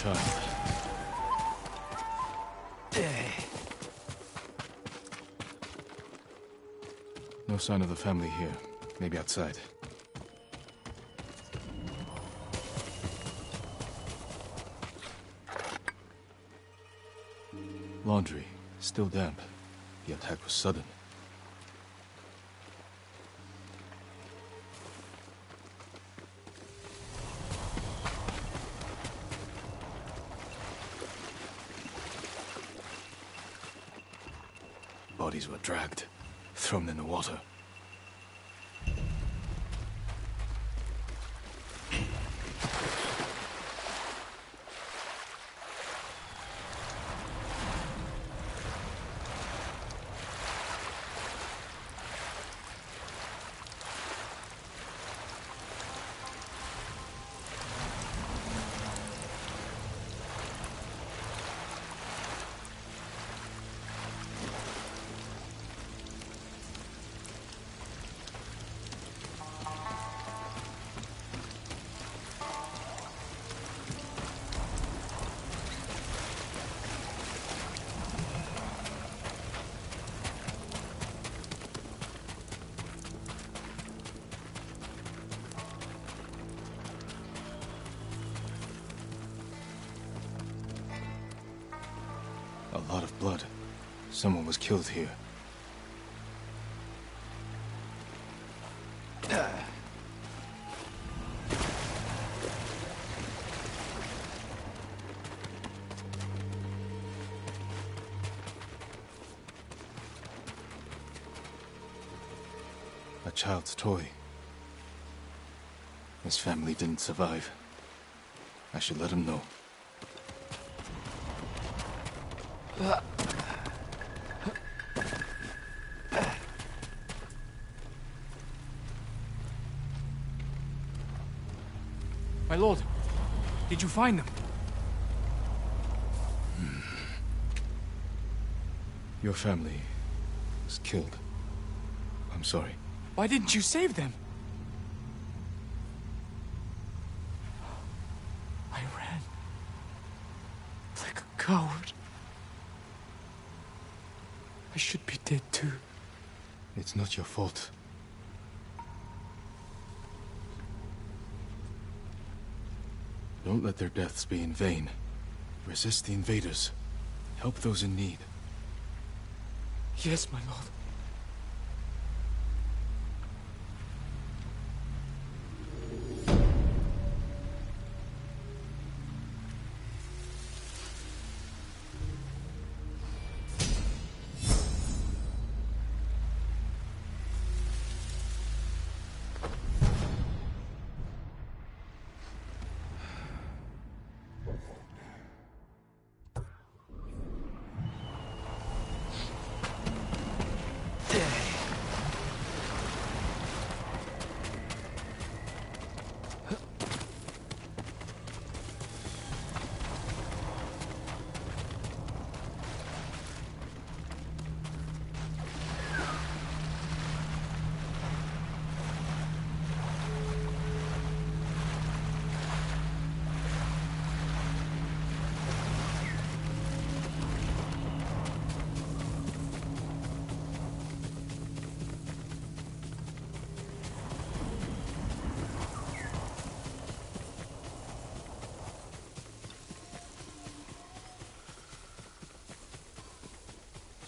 Child. No sign of the family here. Maybe outside. Laundry. Still damp. The attack was sudden. Killed here. A child's toy. His family didn't survive. I should let him know. Lord, did you find them? Hmm. Your family was killed. I'm sorry. Why didn't you save them? I ran. Like a coward. I should be dead too. It's not your fault. Don't let their deaths be in vain. Resist the invaders. Help those in need. Yes, my lord.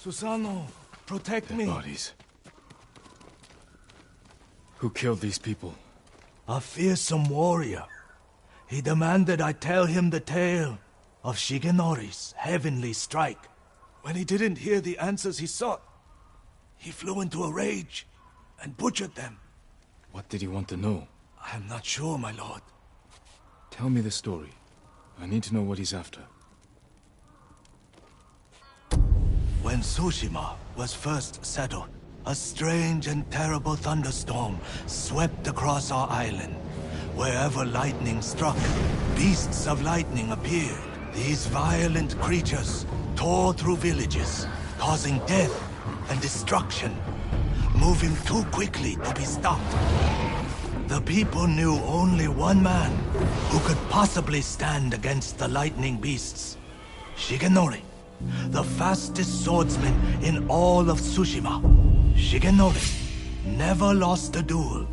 Susano, protect Dead me. bodies. Who killed these people? A fearsome warrior. He demanded I tell him the tale of Shigenori's heavenly strike. When he didn't hear the answers he sought, he flew into a rage and butchered them. What did he want to know? I am not sure, my lord. Tell me the story. I need to know what he's after. Tsushima was first settled, a strange and terrible thunderstorm swept across our island. Wherever lightning struck, beasts of lightning appeared. These violent creatures tore through villages, causing death and destruction, moving too quickly to be stopped. The people knew only one man who could possibly stand against the lightning beasts. Shigenori, the fastest swordsman in all of Tsushima. Shigenori never lost a duel.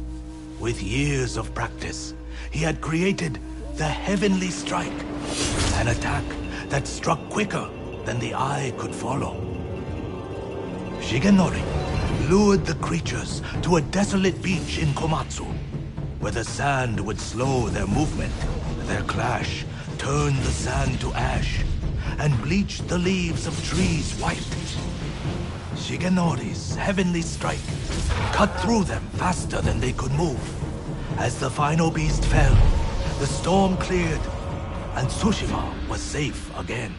With years of practice, he had created the Heavenly Strike, an attack that struck quicker than the eye could follow. Shigenori lured the creatures to a desolate beach in Komatsu, where the sand would slow their movement. Their clash turned the sand to ash and bleached the leaves of trees white. Shigenori's heavenly strike cut through them faster than they could move. As the final beast fell, the storm cleared, and Tsushima was safe again.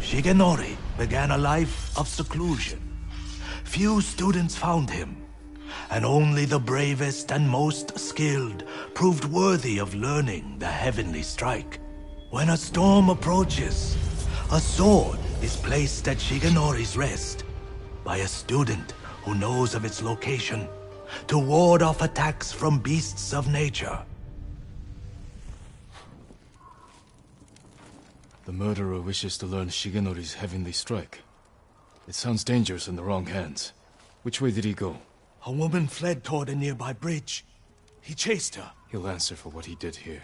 Shigenori began a life of seclusion. Few students found him, and only the bravest and most skilled proved worthy of learning the heavenly strike. When a storm approaches, a sword is placed at Shigenori's rest by a student who knows of its location to ward off attacks from beasts of nature. The murderer wishes to learn Shigenori's heavenly strike. It sounds dangerous in the wrong hands. Which way did he go? A woman fled toward a nearby bridge. He chased her. He'll answer for what he did here.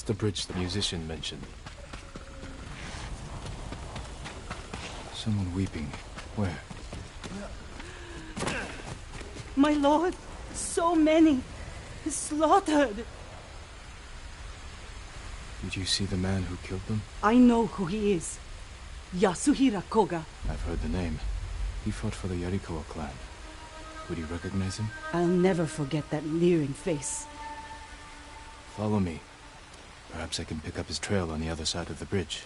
That's the bridge the musician mentioned. Someone weeping. Where? My lord, so many. Slaughtered. Did you see the man who killed them? I know who he is. Yasuhira Koga. I've heard the name. He fought for the Yarikawa clan. Would you recognize him? I'll never forget that leering face. Follow me. Perhaps I can pick up his trail on the other side of the bridge.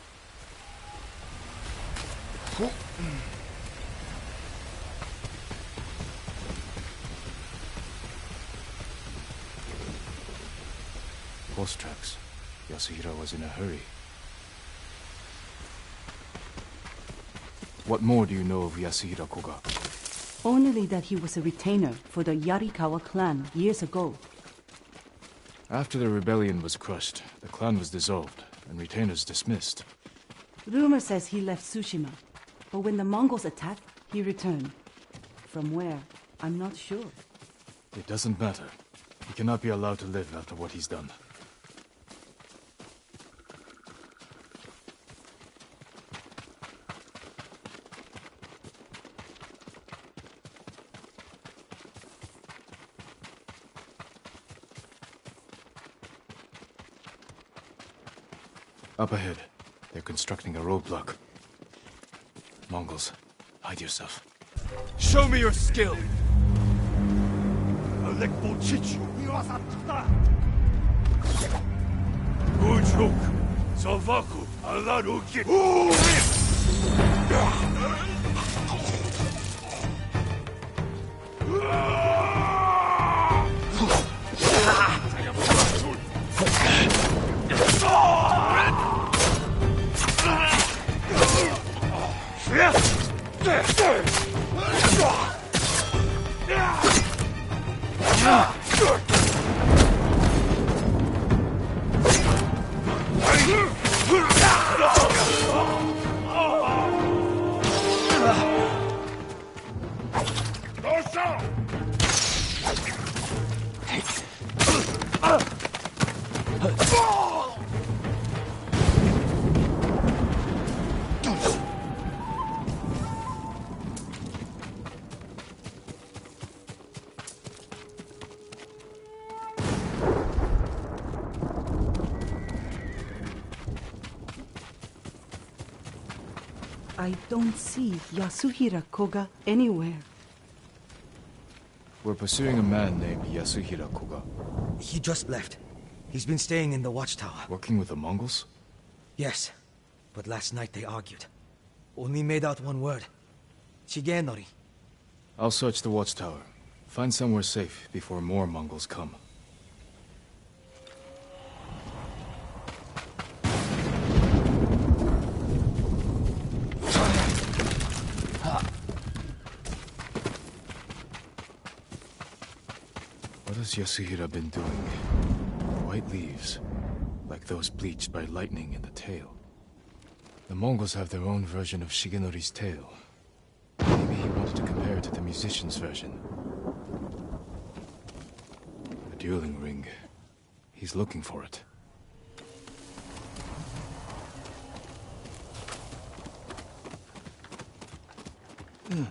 Horse tracks. Yasuhira was in a hurry. What more do you know of Yasuhira Koga? Only that he was a retainer for the Yarikawa clan years ago. After the rebellion was crushed, the clan was dissolved and retainers dismissed. Rumor says he left Tsushima, but when the Mongols attacked, he returned. From where? I'm not sure. It doesn't matter. He cannot be allowed to live after what he's done. Up ahead. They're constructing a roadblock. Mongols, hide yourself. Show me your skill! Alaruki. I Yasuhira Koga anywhere. We're pursuing a man named Yasuhira Koga. He just left. He's been staying in the watchtower. Working with the Mongols? Yes. But last night they argued. Only made out one word. Shigenori. I'll search the watchtower. Find somewhere safe before more Mongols come. Has Yasuhira been doing? White leaves, like those bleached by lightning in the tale. The Mongols have their own version of Shigenori's tale. Maybe he wanted to compare it to the musician's version. A dueling ring. He's looking for it. Hmm.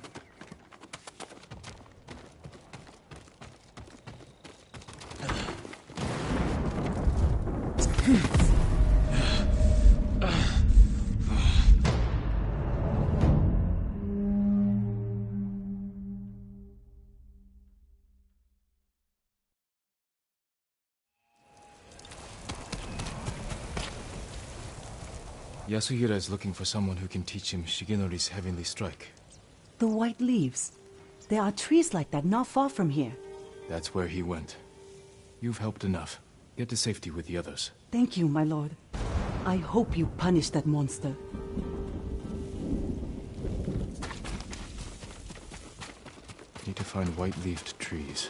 Yasuhira is looking for someone who can teach him Shigenori's heavenly strike. The white leaves. There are trees like that not far from here. That's where he went. You've helped enough. Get to safety with the others. Thank you, my lord. I hope you punish that monster. Need to find white-leafed trees.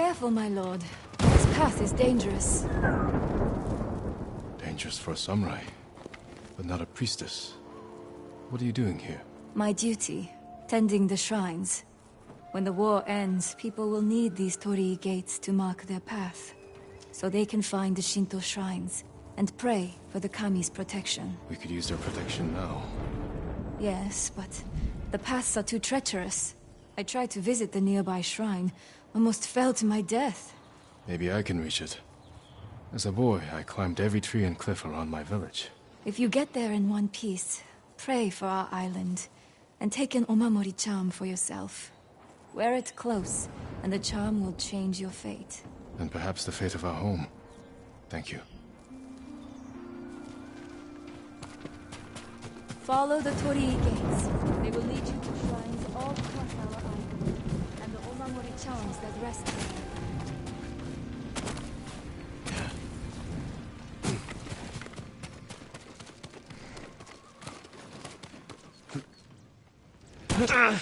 Careful, my lord. This path is dangerous. Dangerous for a samurai, but not a priestess. What are you doing here? My duty, tending the shrines. When the war ends, people will need these torii gates to mark their path. So they can find the Shinto shrines and pray for the kami's protection. We could use their protection now. Yes, but the paths are too treacherous. I tried to visit the nearby shrine, almost fell to my death. Maybe I can reach it. As a boy, I climbed every tree and cliff around my village. If you get there in one piece, pray for our island, and take an Omamori charm for yourself. Wear it close, and the charm will change your fate. And perhaps the fate of our home. Thank you. Follow the Torii gates. They will lead you to shrines charms that rest hmm. there. Uh.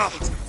out!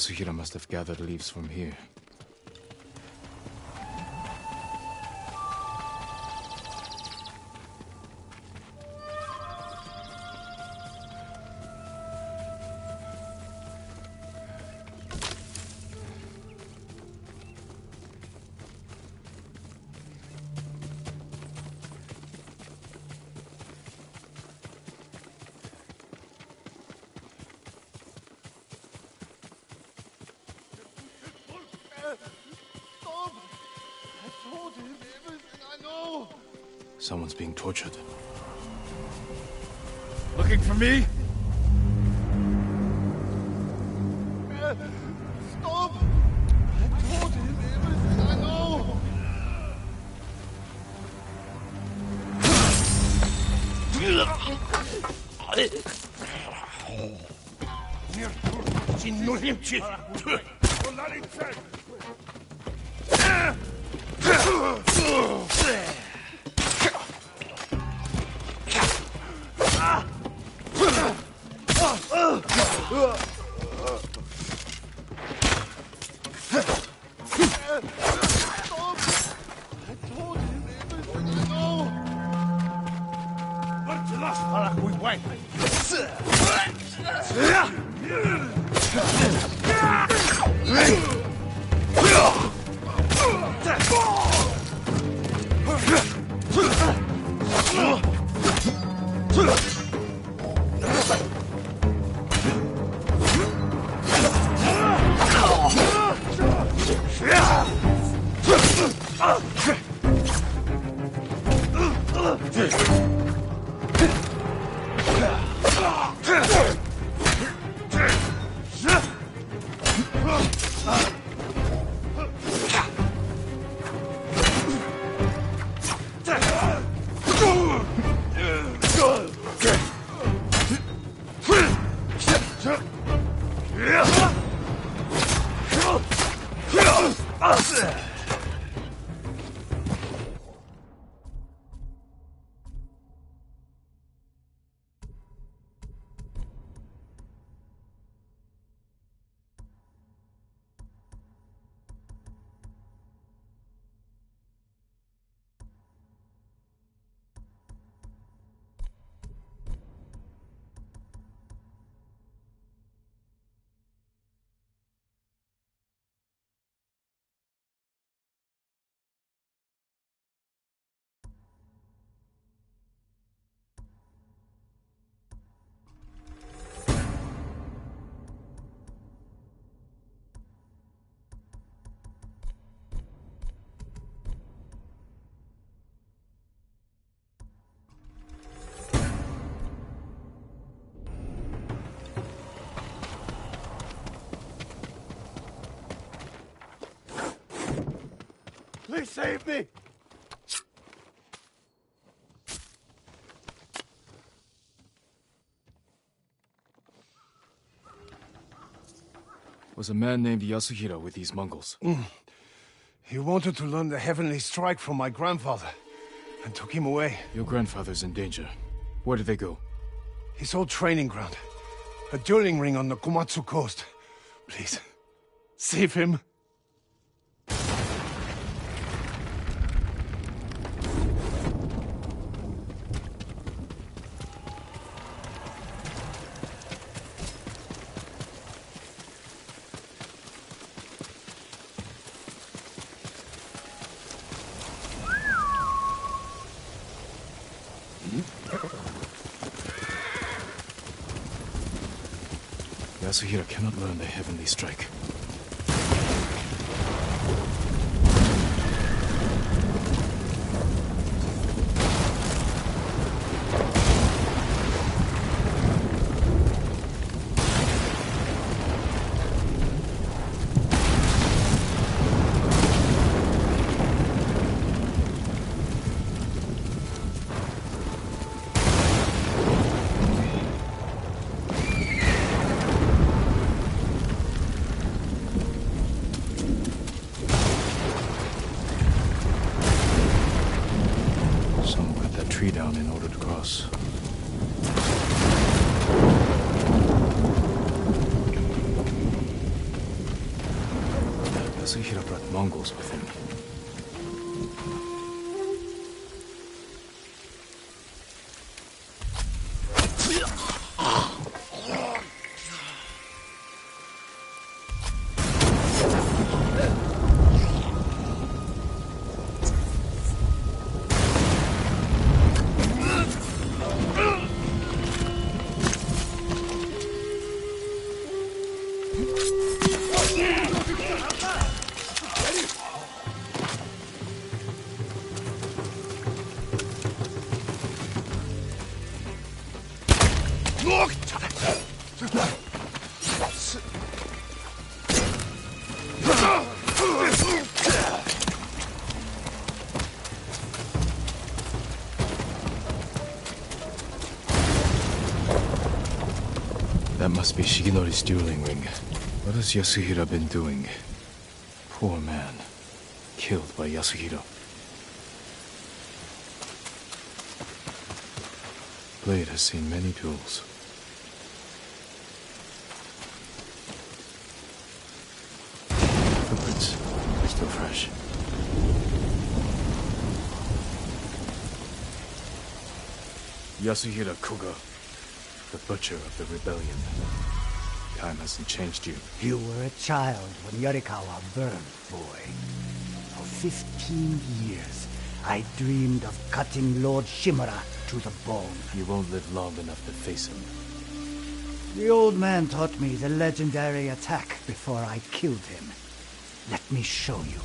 Yasuhira must have gathered leaves from here. Being tortured. Looking for me? Stop! I told him everything I know! 好了不用管他呀 Please save me! Was a man named Yasuhira with these Mongols. Mm. He wanted to learn the heavenly strike from my grandfather, and took him away. Your grandfather's in danger. Where did they go? His old training ground. A dueling ring on the Komatsu coast. Please, save him. Yasuhira cannot learn the heavenly strike. Must be Shigenori's dueling ring. What has Yasuhira been doing? Poor man. Killed by Yasuhira. Blade has seen many duels. Footprints. Still fresh. Yasuhira Koga, The butcher of the rebellion. Time hasn't changed you. You were a child when Yarikawa burned, boy. For fifteen years, I dreamed of cutting Lord Shimura to the bone. You won't live long enough to face him. The old man taught me the legendary attack before I killed him. Let me show you.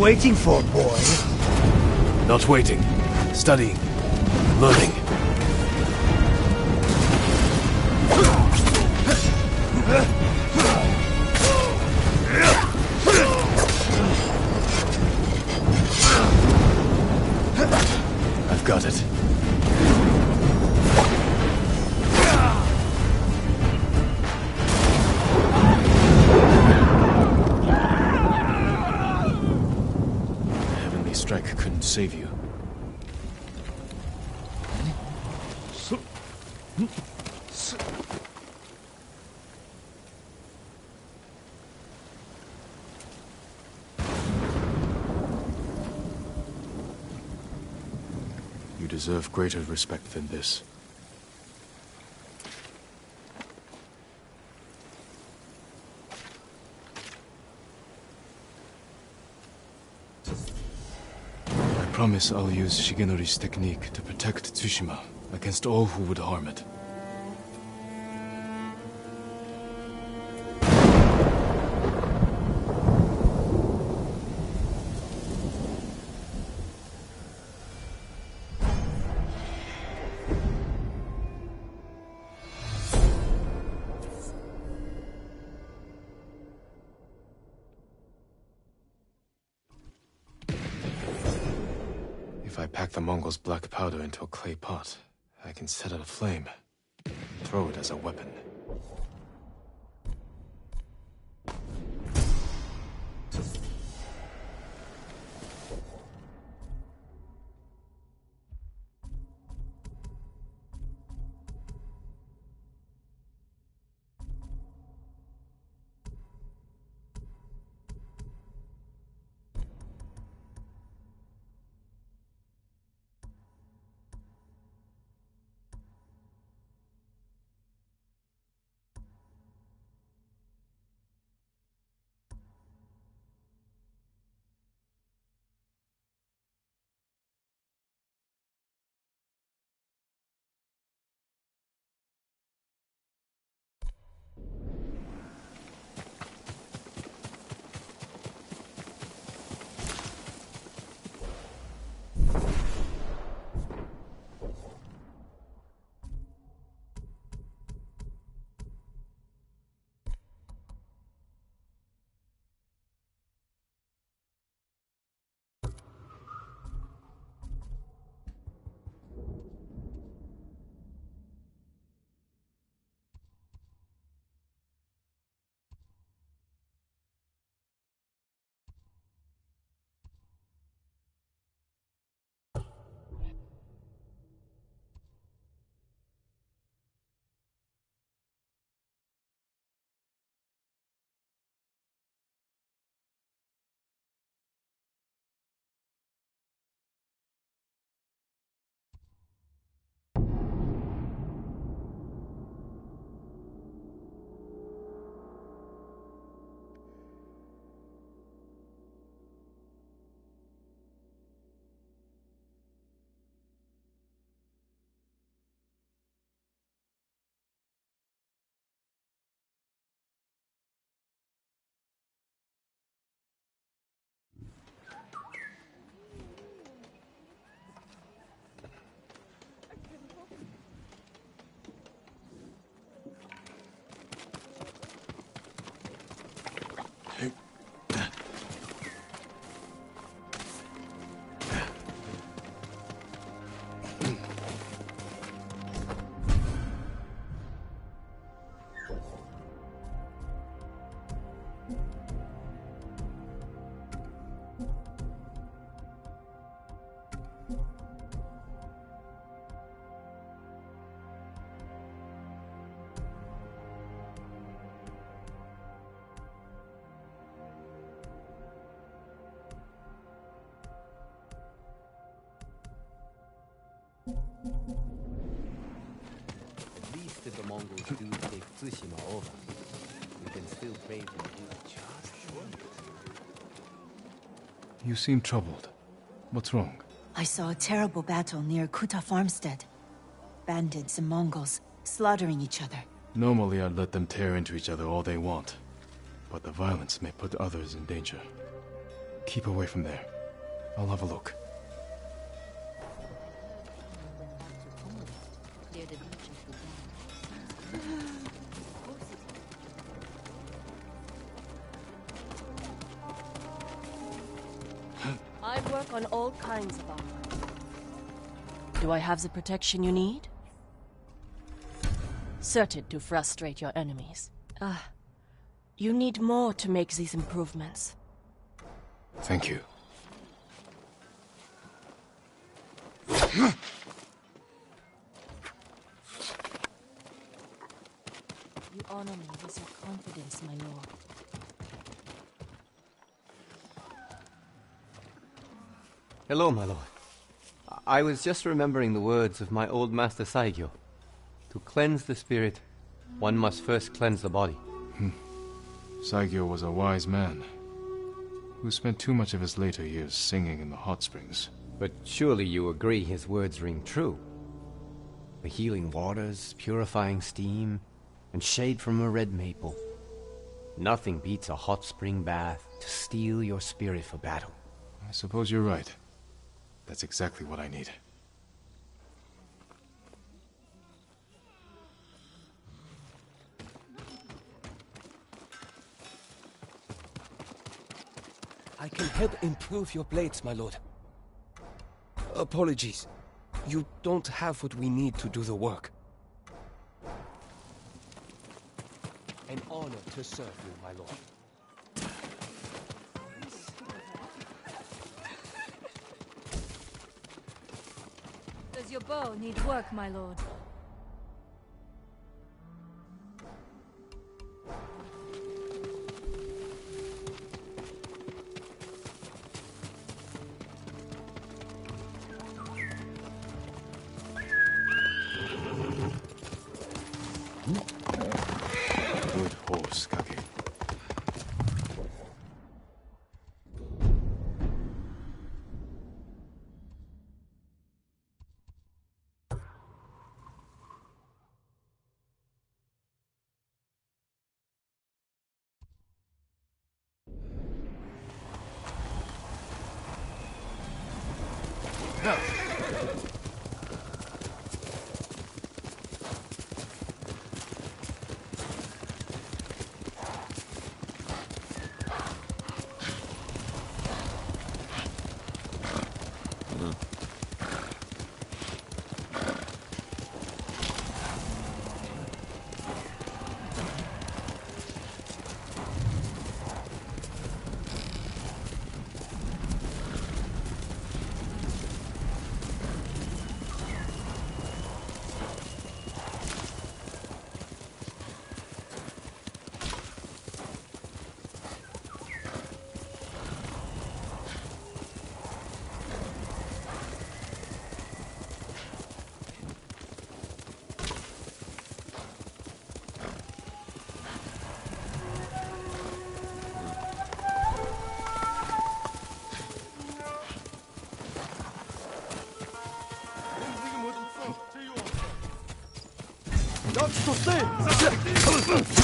Waiting for, boy? Not waiting. Studying. Learning. Greater respect than this. I promise I'll use Shigenori's technique to protect Tsushima against all who would harm it. Black powder into a clay pot, I can set it aflame, throw it as a weapon. At least if the Mongols do take Tsushima over, we can still bravely do You seem troubled. What's wrong? I saw a terrible battle near Kuta Farmstead. Bandits and Mongols slaughtering each other. Normally I'd let them tear into each other all they want. But the violence may put others in danger. Keep away from there. I'll have a look. Have the protection you need? Certain to frustrate your enemies. Ah, you need more to make these improvements. Thank you. You honor me with your confidence, my lord. Hello, my lord. I was just remembering the words of my old master Saigyo. To cleanse the spirit, one must first cleanse the body. Hmm. Saigyo was a wise man who spent too much of his later years singing in the hot springs. But surely you agree his words ring true. The healing waters, purifying steam, and shade from a red maple. Nothing beats a hot spring bath to steel your spirit for battle. I suppose you're right. That's exactly what I need. I can help improve your blades, my lord. Apologies. You don't have what we need to do the work. An honor to serve you, my lord. Your bow needs work, my lord?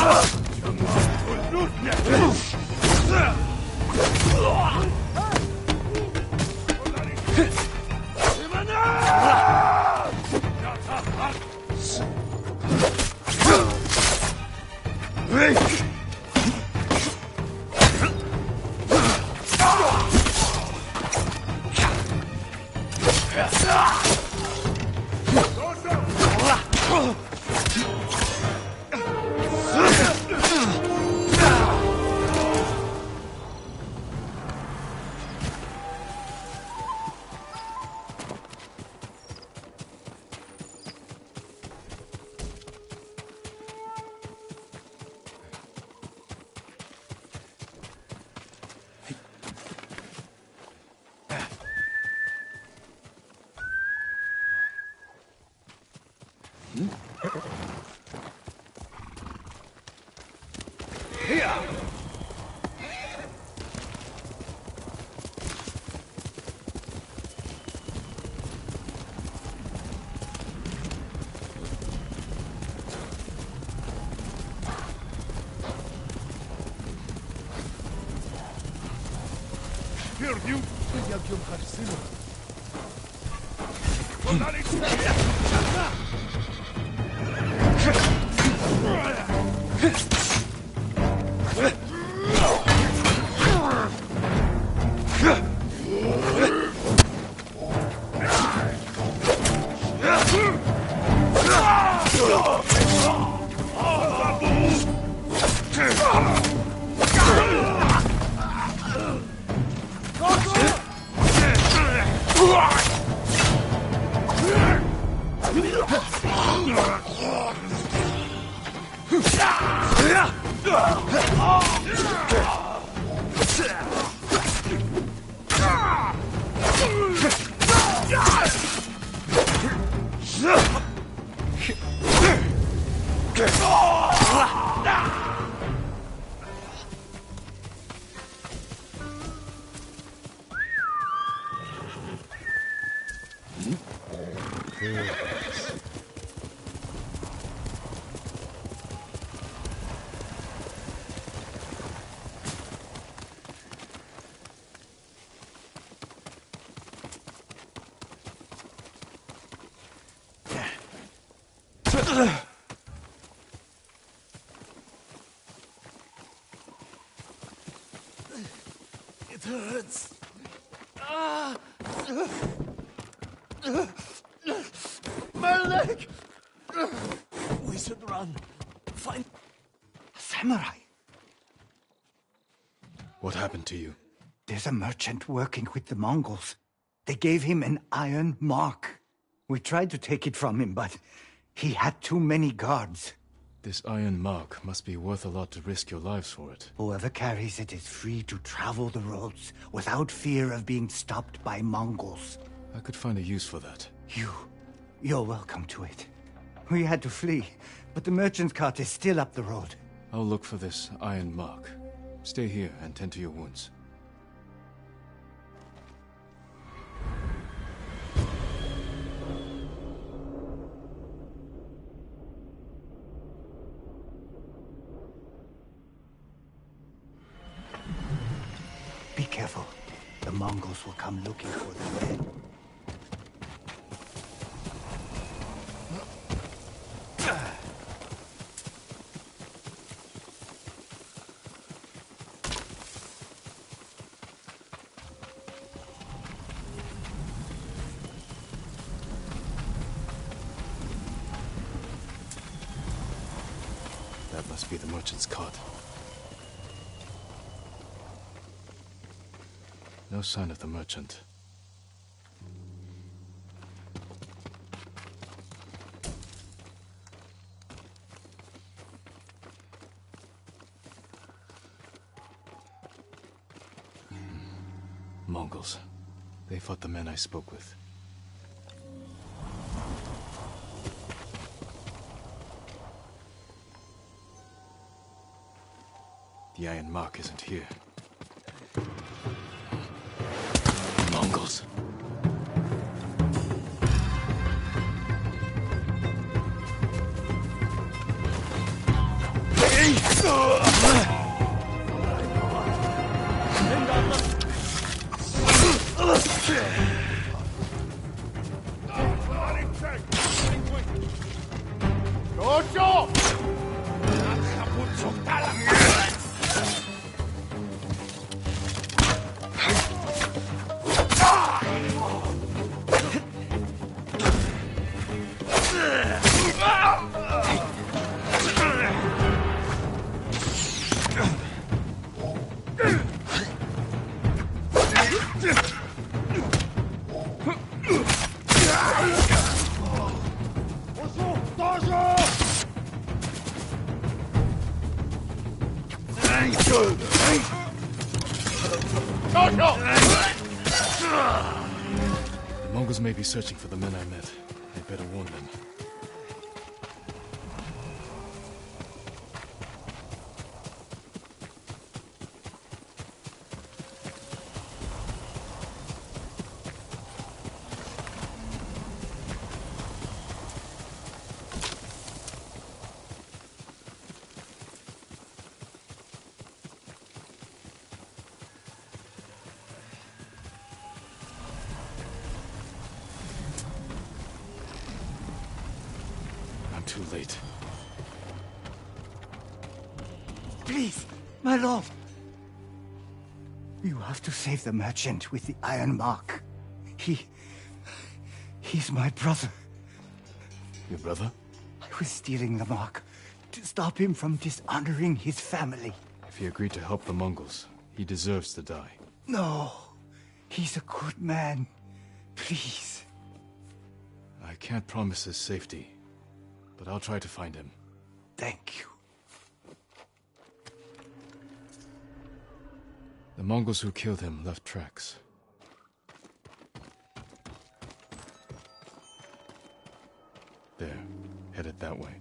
Gnus! It hurts. Ah! My leg! We should run. Find. a Samurai! What happened to you? There's a merchant working with the Mongols. They gave him an iron mark. We tried to take it from him, but he had too many guards. This iron mark must be worth a lot to risk your lives for it. Whoever carries it is free to travel the roads without fear of being stopped by Mongols. I could find a use for that. You. You're welcome to it. We had to flee, but the merchant's cart is still up the road. I'll look for this iron mark. Stay here and tend to your wounds. Sign of the merchant. Hmm. Mongols. They fought the men I spoke with. The iron mark isn't here. Be searching for the men I met. I'd better warn them. I'm too late. Please, my lord. You have to save the merchant with the iron mark. He. He's my brother. Your brother? I was stealing the mark to stop him from dishonoring his family. If he agreed to help the Mongols, he deserves to die. No, he's a good man. Please. I can't promise his safety, but I'll try to find him. Thank you. The Mongols who killed him left tracks. There, headed that way.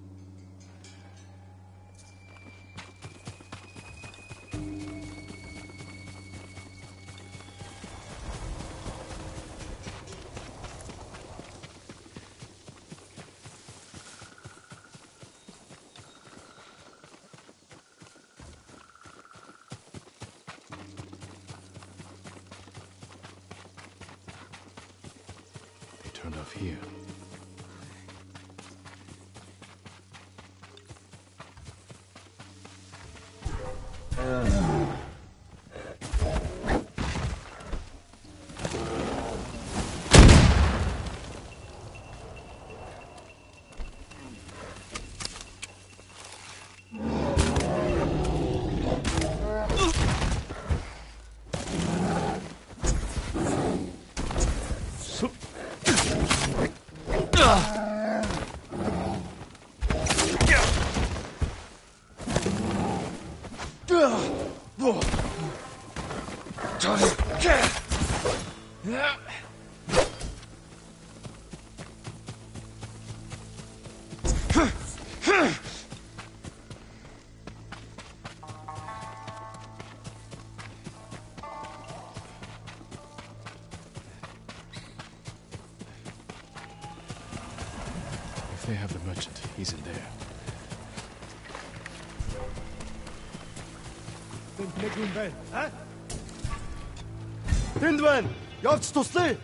Hindwen! Явц туслая!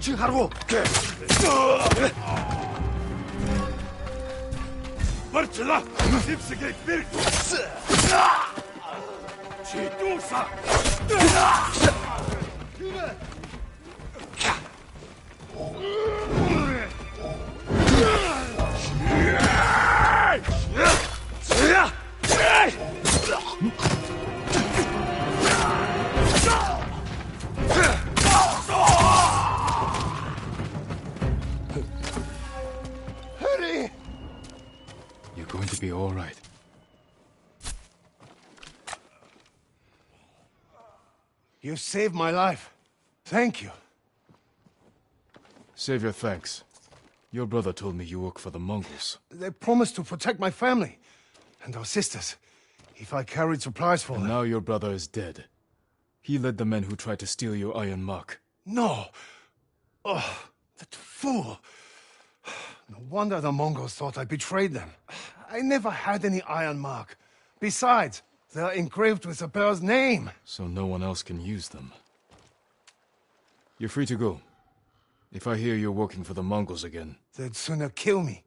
Чи харвуу! Барчла! Сипсэгийг бэрг! Чи дууса! Saved my life. Thank you. Save your thanks. Your brother told me you work for the Mongols. They promised to protect my family and our sisters if I carried supplies for And them. now your brother is dead. He led the men who tried to steal your iron mark. No! Oh, that fool! No wonder the Mongols thought I betrayed them. I never had any iron mark. Besides, they are engraved with the bear's name. So no one else can use them. You're free to go. If I hear you're working for the Mongols again, They'd sooner kill me.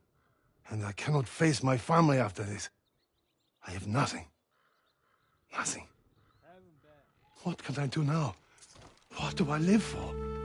And I cannot face my family after this. I have nothing. Nothing. What can I do now? What do I live for?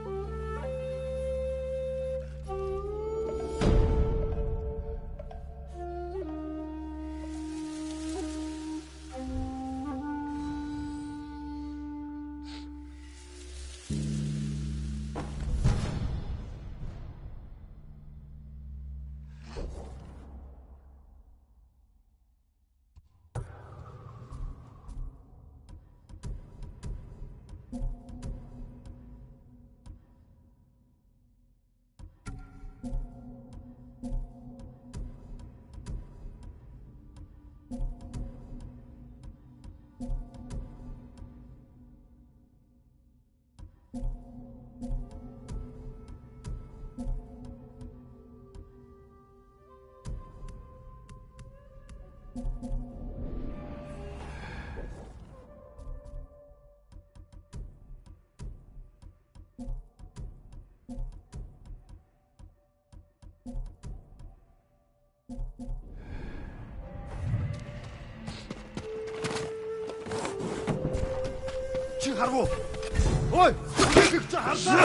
Yes!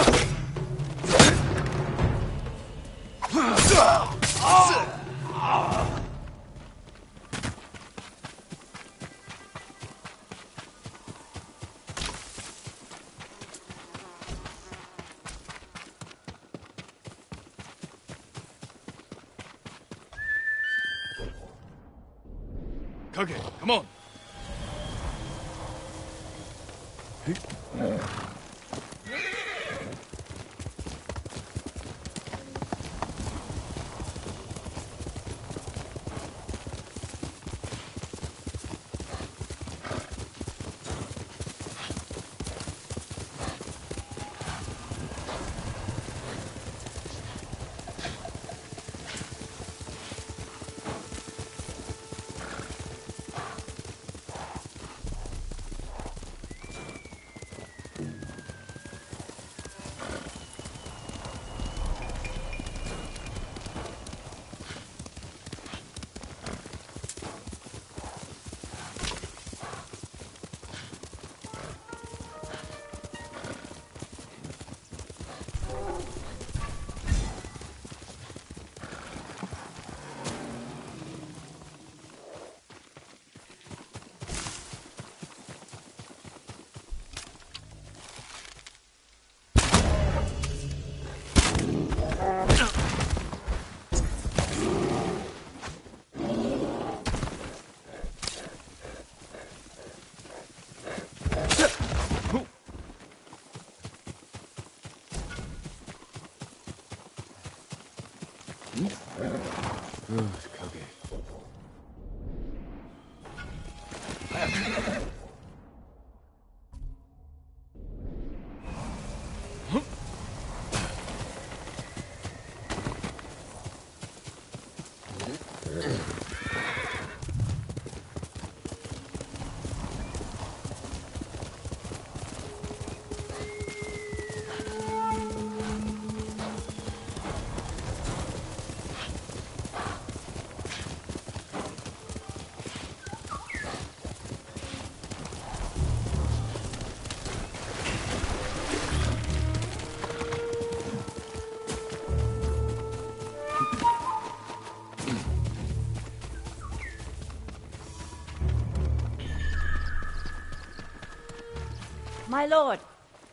My lord,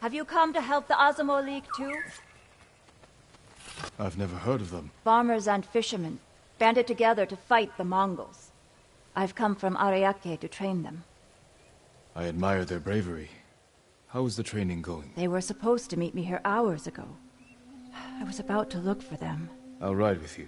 have you come to help the Azamo League too? I've never heard of them. Farmers and fishermen banded together to fight the Mongols. I've come from Ariake to train them. I admire their bravery. How is the training going? They were supposed to meet me here hours ago. I was about to look for them. I'll ride with you.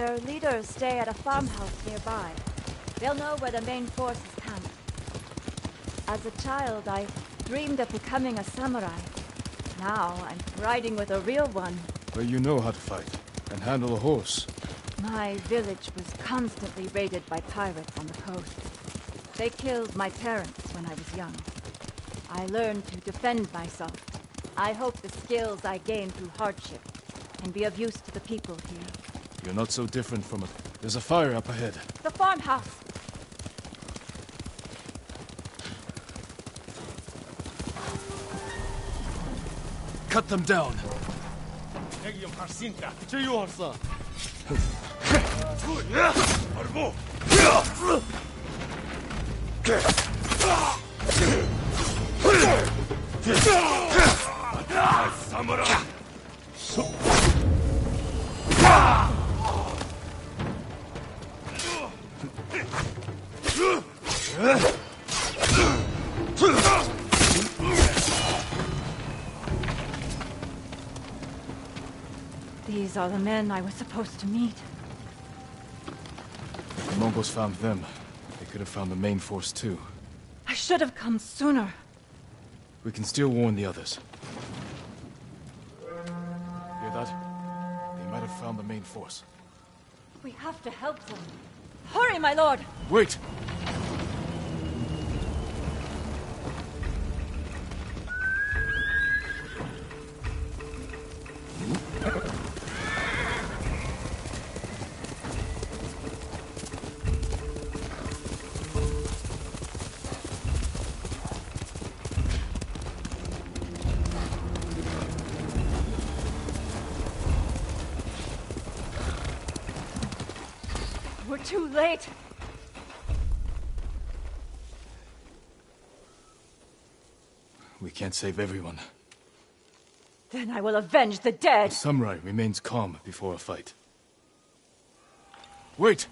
Their leaders stay at a farmhouse nearby. They'll know where the main force is camped. As a child, I dreamed of becoming a samurai. Now I'm riding with a real one. Well, you know how to fight, and handle a horse. My village was constantly raided by pirates on the coast. They killed my parents when I was young. I learned to defend myself. I hope the skills I gained through hardship can be of use to the people here. You're not so different from it. There's a fire up ahead. The farmhouse! Cut them down. are the men I was supposed to meet. The Mongols found them. They could have found the main force too. I should have come sooner. We can still warn the others. Hear that? They might have found the main force. We have to help them. Hurry, my lord! Wait! Late. We can't save everyone. Then I will avenge the dead. The samurai remains calm before a fight. Wait!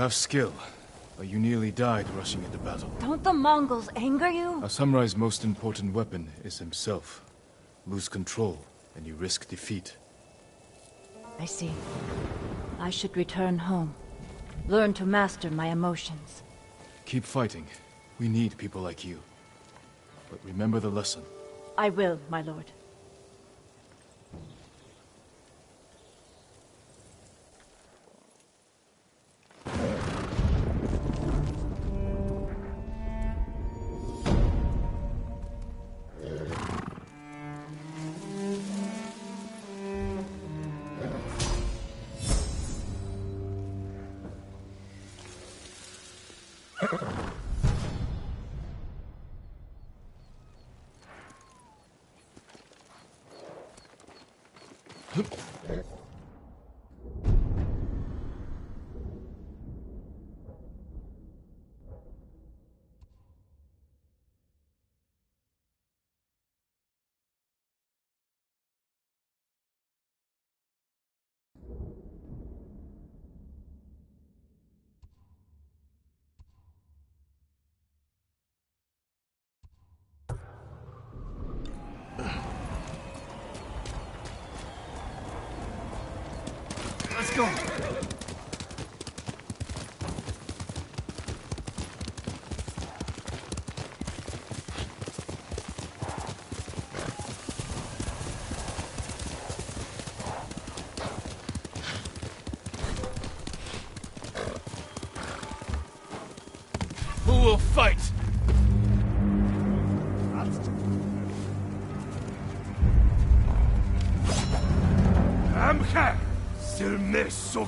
Have skill, but you nearly died rushing into battle. Don't the Mongols anger you? A samurai's most important weapon is himself. Lose control, and you risk defeat. I see. I should return home. Learn to master my emotions. Keep fighting. We need people like you. But remember the lesson. I will, my lord. Let's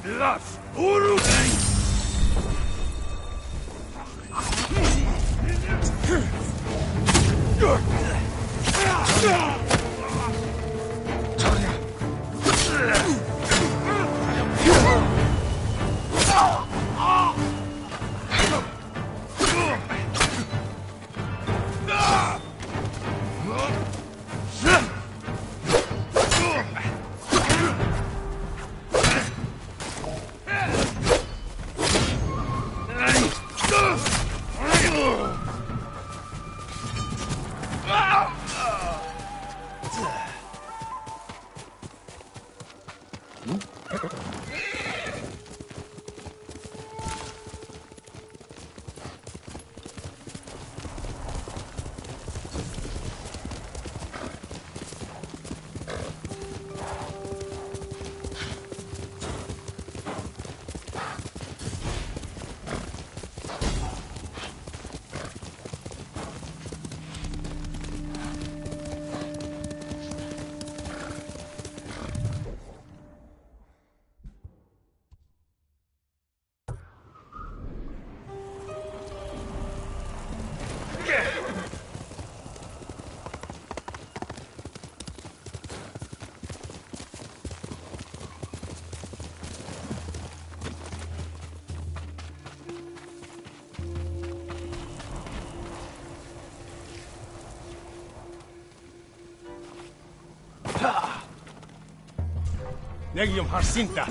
Silme Legion Harsinta.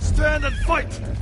Stand and fight!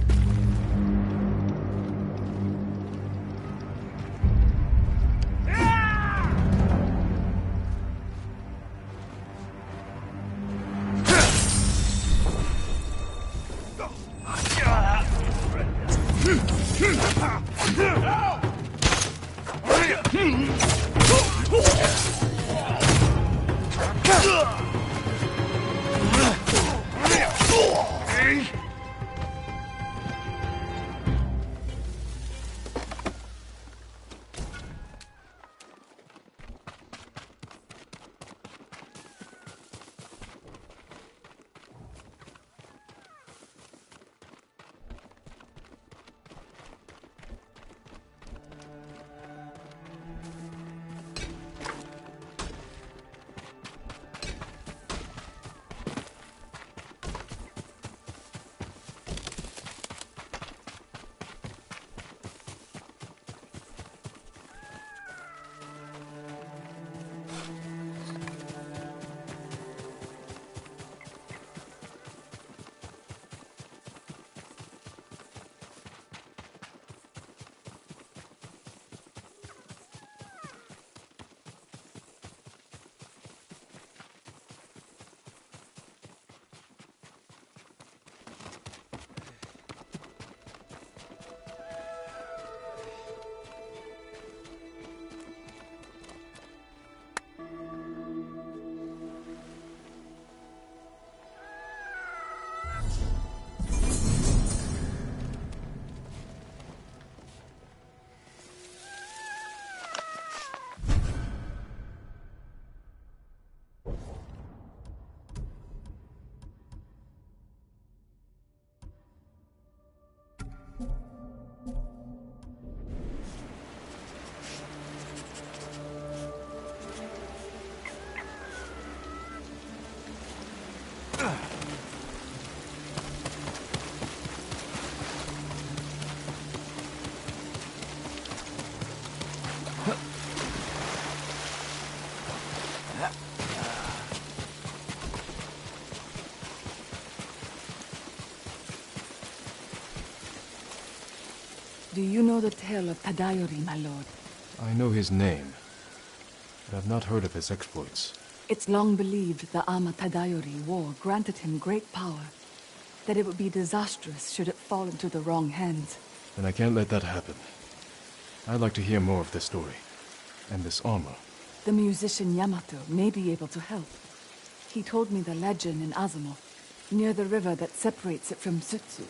Do you know the tale of Tadayori, my lord? I know his name, but I've not heard of his exploits. It's long believed the Ama Tadayori war granted him great power. That it would be disastrous should it fall into the wrong hands. Then I can't let that happen. I'd like to hear more of this story. And this armor. The musician Yamato may be able to help. He told me the legend in Azamo, near the river that separates it from Sutsu.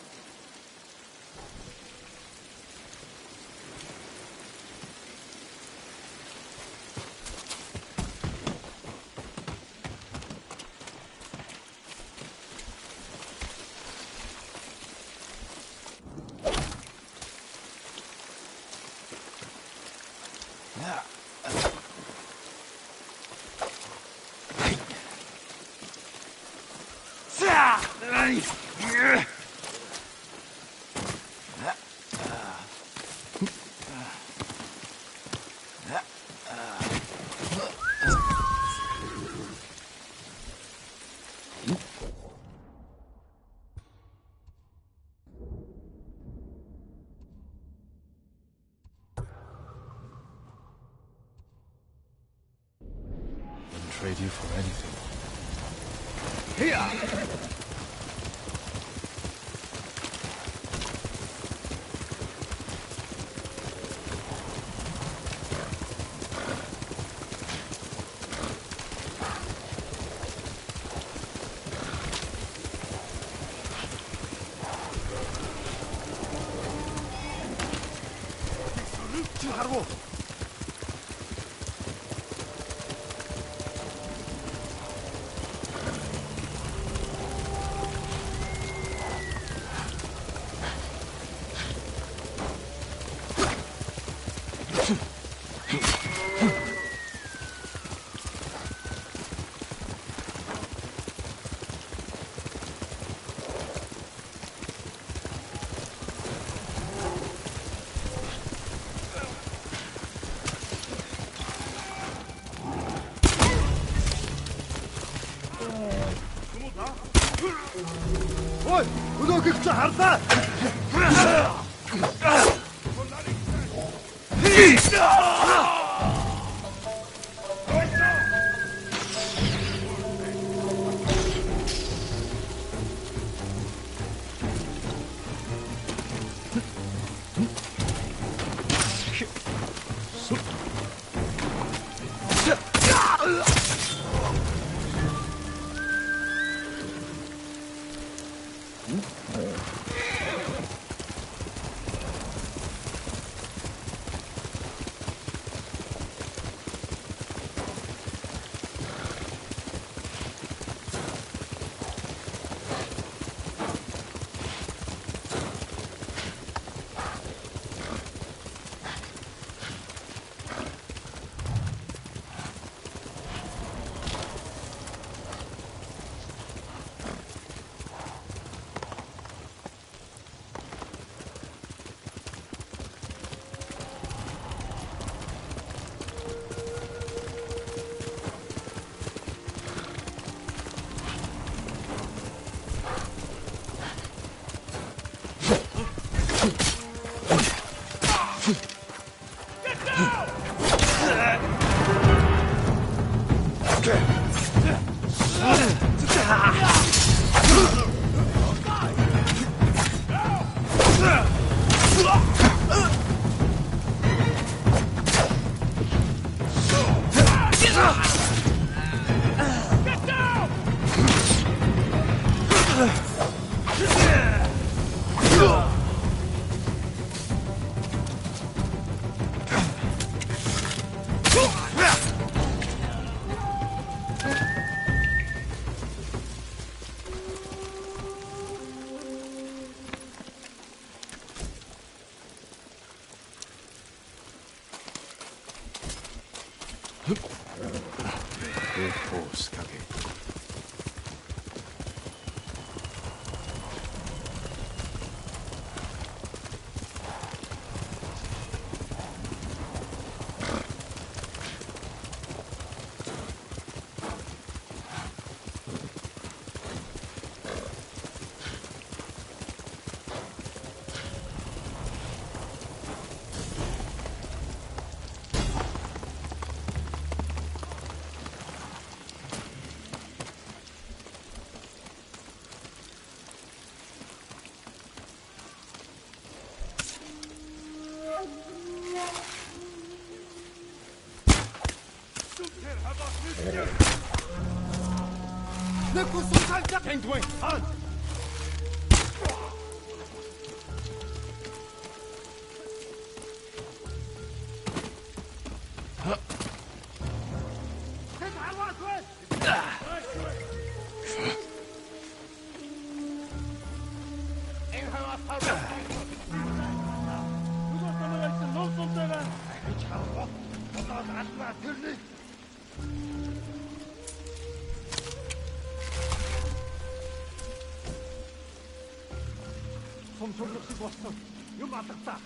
Duck and win. болтол юм алгацаа.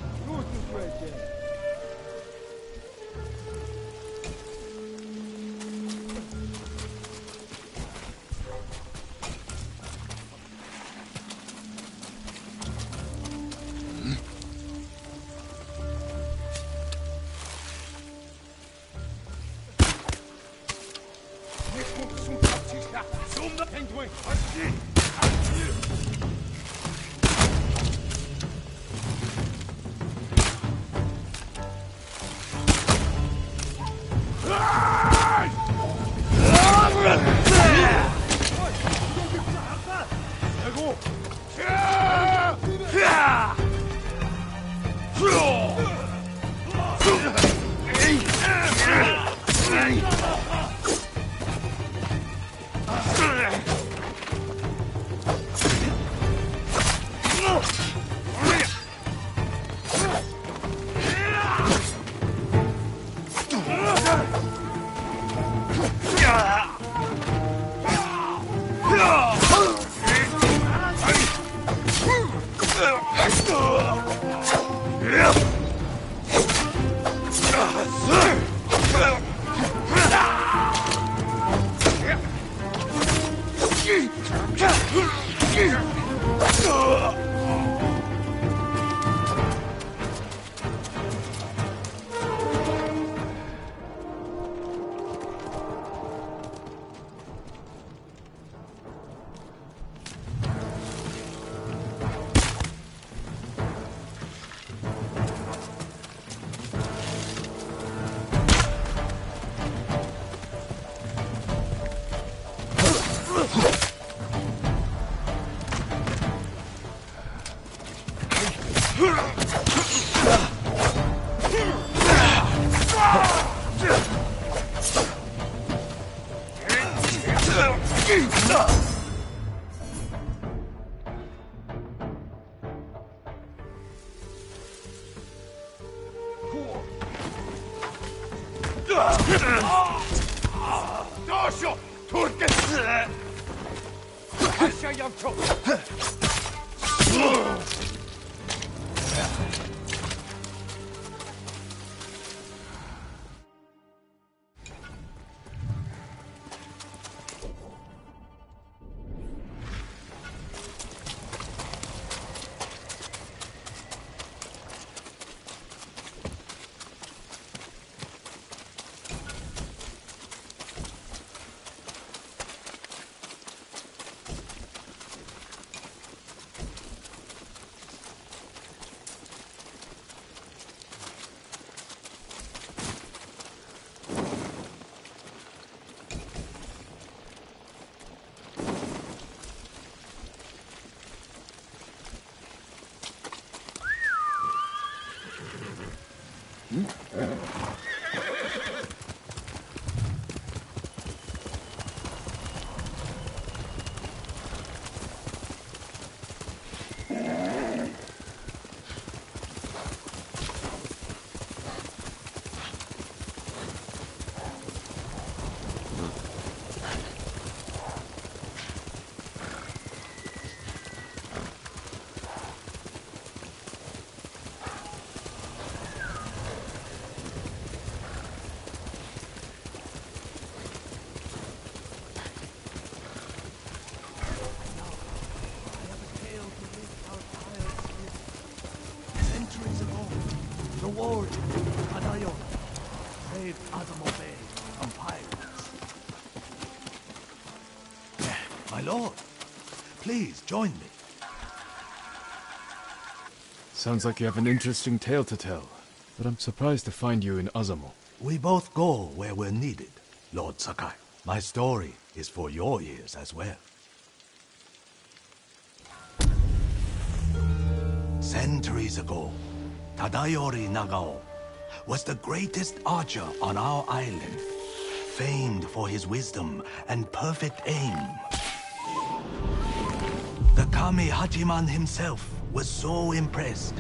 Please join me. Sounds like you have an interesting tale to tell, but I'm surprised to find you in Azamo. We both go where we're needed. Lord Sakai. My story is for your ears as well. Centuries ago, Tadayori Nagao was the greatest archer on our island, famed for his wisdom and perfect aim. Kami Hachiman himself was so impressed,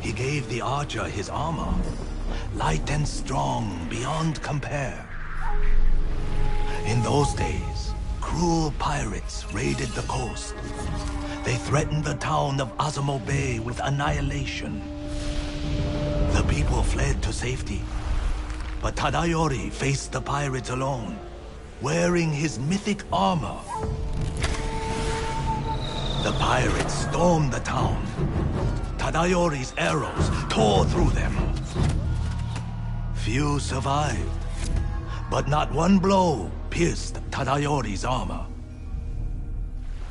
he gave the archer his armor, light and strong beyond compare. In those days, cruel pirates raided the coast. They threatened the town of Azamo Bay with annihilation. The people fled to safety, but Tadayori faced the pirates alone, wearing his mythic armor. The pirates stormed the town. Tadayori's arrows tore through them. Few survived, but not one blow pierced Tadayori's armor.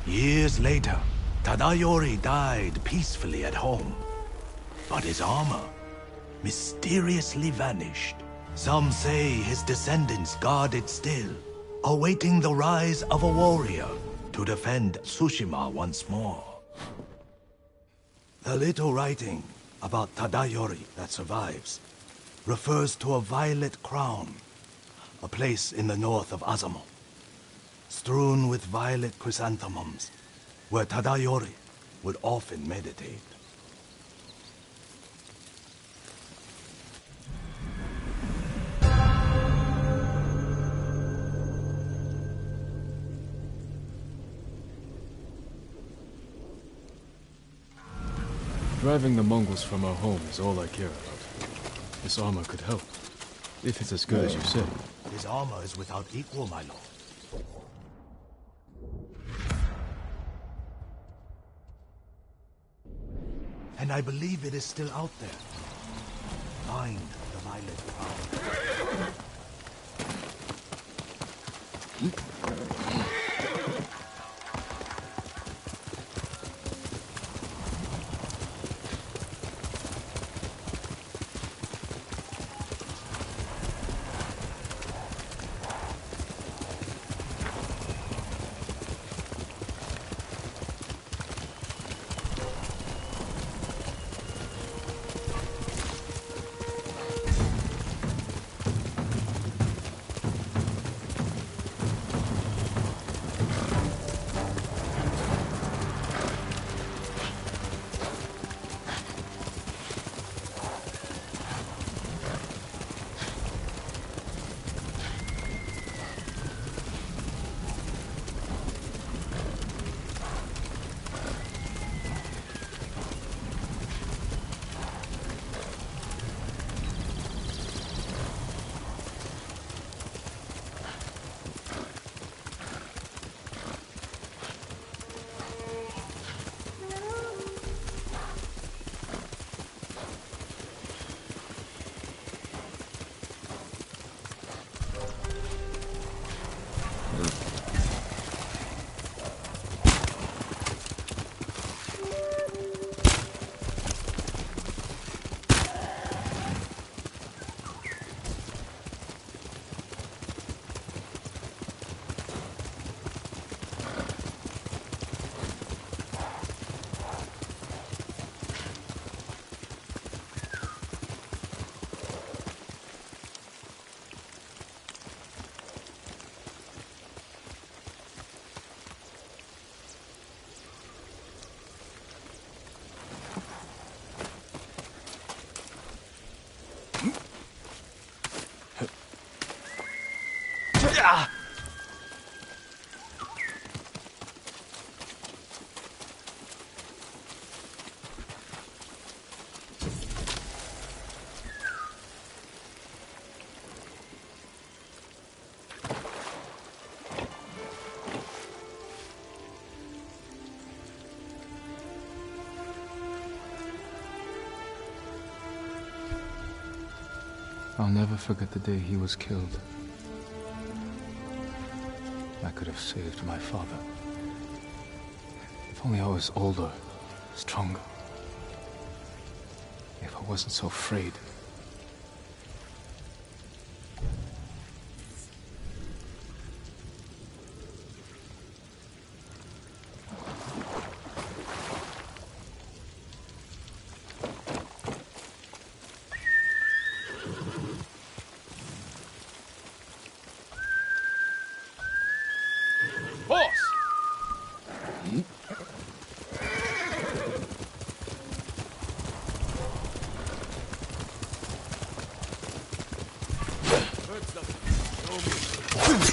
Years later, Tadayori died peacefully at home, but his armor mysteriously vanished. Some say his descendants guard it still, awaiting the rise of a warrior to defend Tsushima once more. The little writing about Tadayori that survives refers to a violet crown, a place in the north of Azamo, strewn with violet chrysanthemums, where Tadayori would often meditate. Driving the Mongols from our home is all I care about. This armor could help. If it's as good as you say. His armor is without equal, my lord. And I believe it is still out there. Find the violet crown. Never forget the day he was killed. I could have saved my father. If only I was older, stronger. If I wasn't so afraid. Violet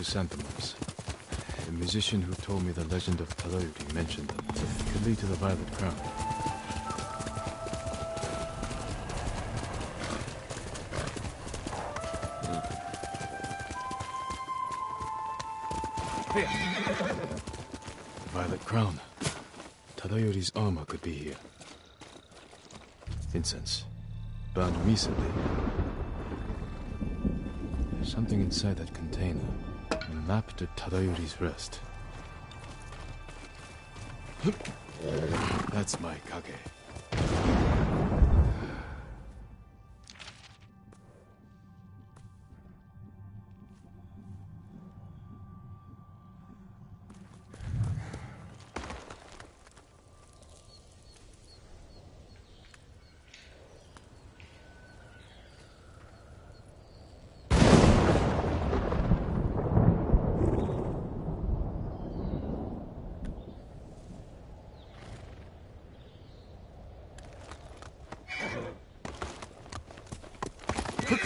chrysanthemums. The musician who told me the legend of Tadayuki mentioned them. Could lead to the Violet Crown. Violet Crown. Tadayori's armor could be here. Incense. Burned recently. There's something inside that container. Map to Tadayori's rest. That's my kage.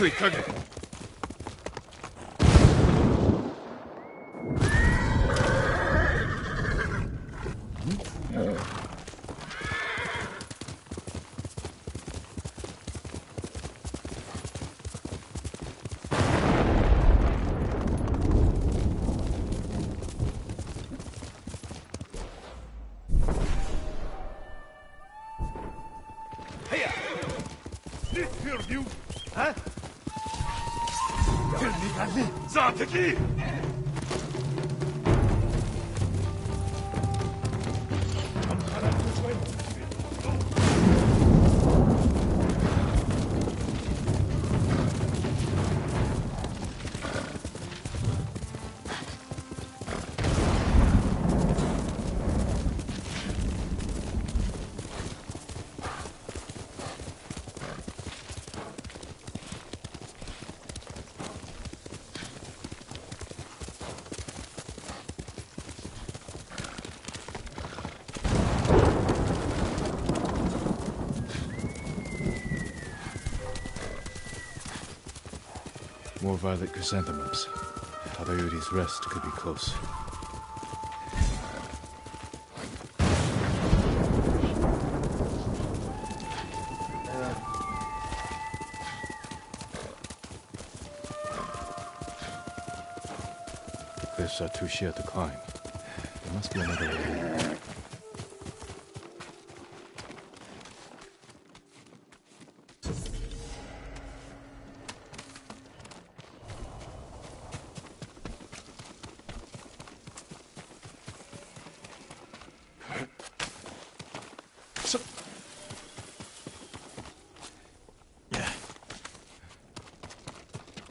Quickly, Kage! Violet chrysanthemums. Tadayori's rest could be close. Too sheer to climb. There must be another way.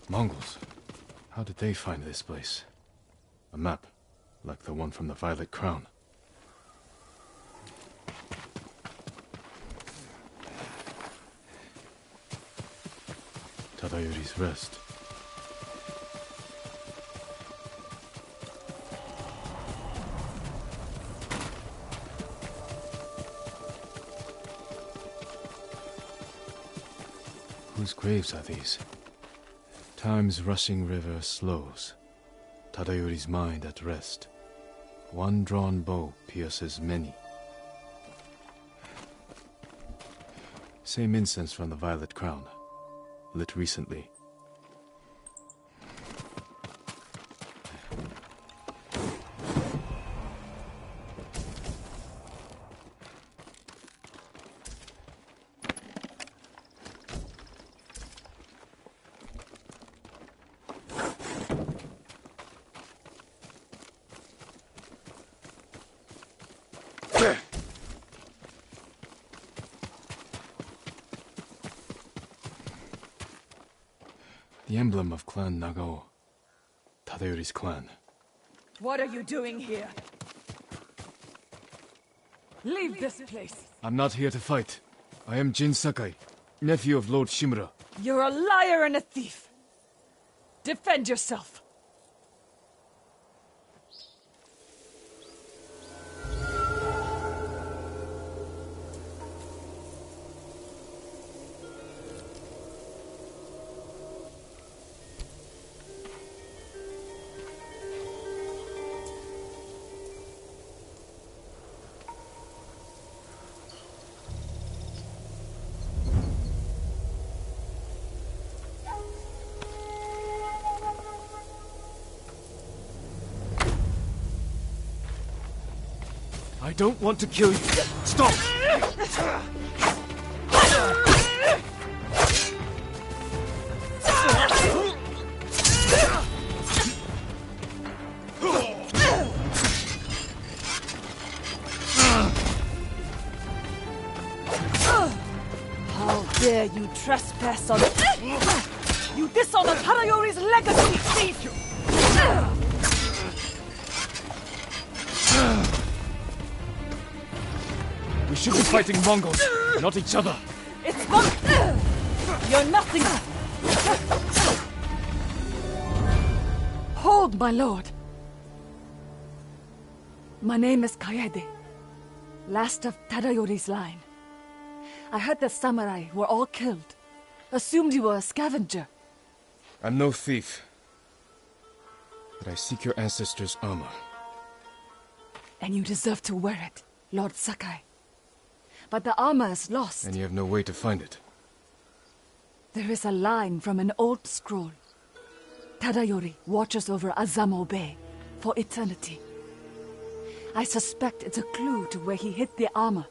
Mongols. They find this place? A map, like the one from the Violet Crown. Tadayori's rest. Whose graves are these? Time's rushing river slows. Tadayori's mind at rest. One drawn bow pierces many. Same incense from the Violet Crown. Lit recently. Clan Nagao. Tadayori's clan. What are you doing here? Leave this place. I'm not here to fight. I am Jin Sakai, nephew of Lord Shimura. You're a liar and a thief. Defend yourself. Don't want to kill you. Stop! How dare you trespass on... fighting Mongols, not each other. It's fun! You're nothing! Hold, my lord. My name is Kaede, last of Tadayori's line. I heard the samurai were all killed. Assumed you were a scavenger. I'm no thief. But I seek your ancestors' armor. And you deserve to wear it, Lord Sakai. But the armor is lost. And you have no way to find it. There is a line from an old scroll. Tadayori watches over Azamo Bay for eternity. I suspect it's a clue to where he hid the armor.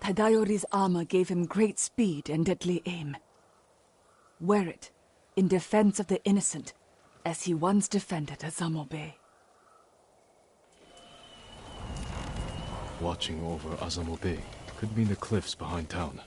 Tadayori's armor gave him great speed and deadly aim. Wear it in defense of the innocent, as he once defended Azamo Bay. Watching over Azamo Bay could mean the cliffs behind town.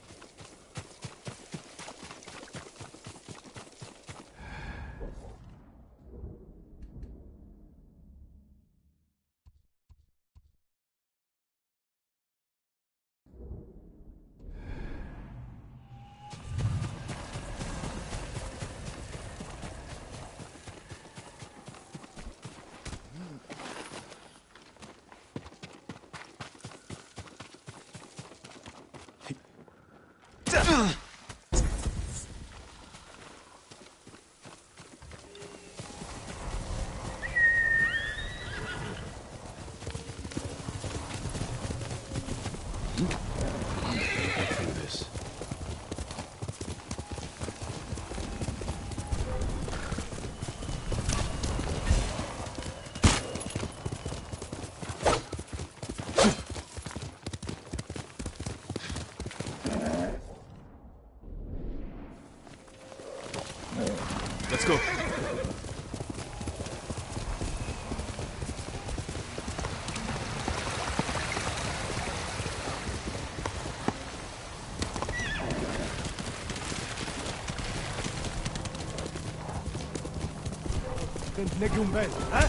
нэг юм байна. Аа?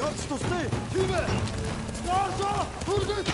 Явц тустай. Тийм ээ. Норсо! Хүрдэж!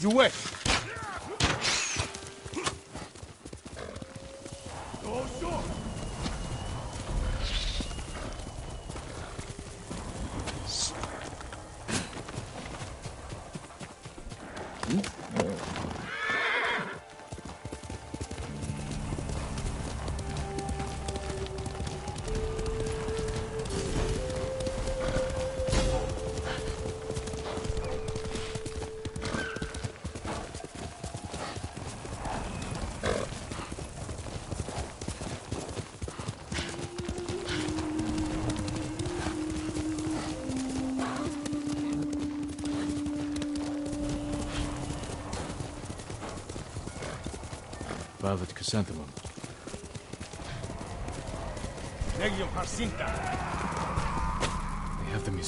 You wait.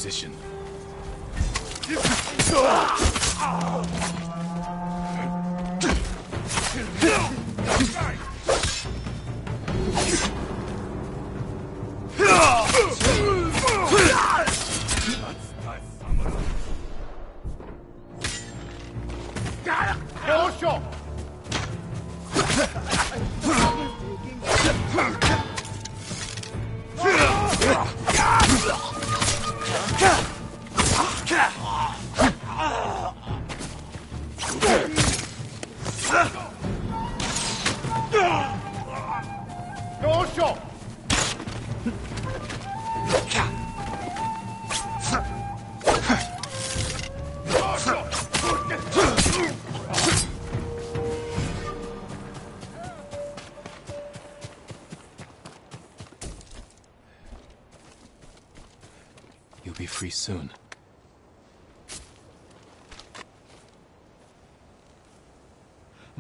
We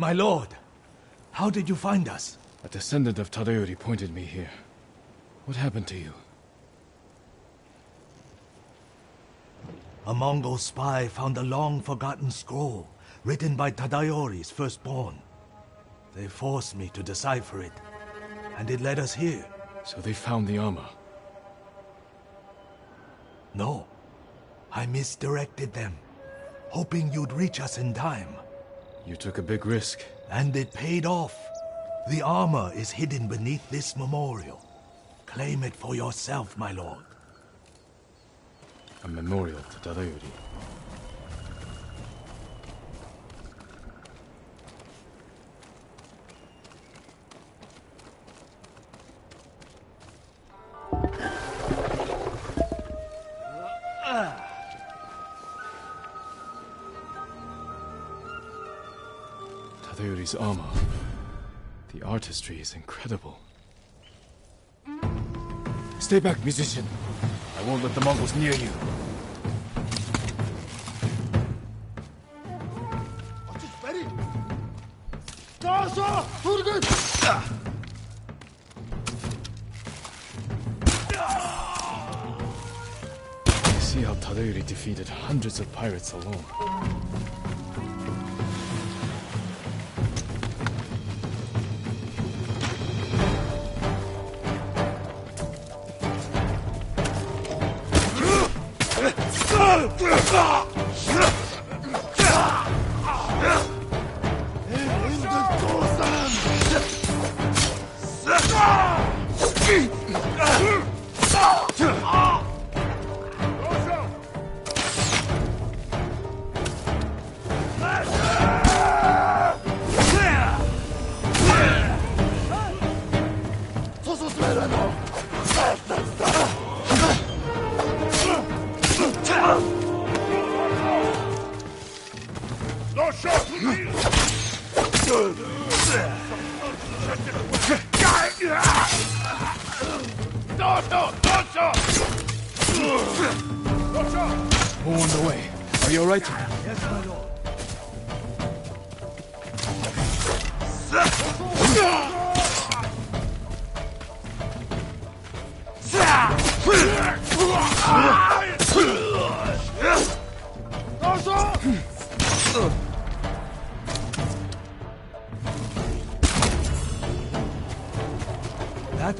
My lord, how did you find us? A descendant of Tadayori pointed me here. What happened to you? A Mongol spy found a long-forgotten scroll written by Tadayori's firstborn. They forced me to decipher it, and it led us here. So they found the armor. No, I misdirected them, hoping you'd reach us in time. You took a big risk. And it paid off. The armor is hidden beneath this memorial. Claim it for yourself, my lord. A memorial to Tadayori. The artistry is incredible. Stay back, musician. I won't let the Mongols near you. See how Tadayori defeated hundreds of pirates alone.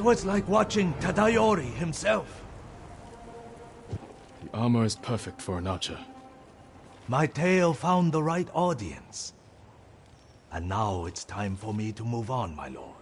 Was like watching Tadayori himself. The armor is perfect for an archer. My tale found the right audience. And now it's time for me to move on, my lord.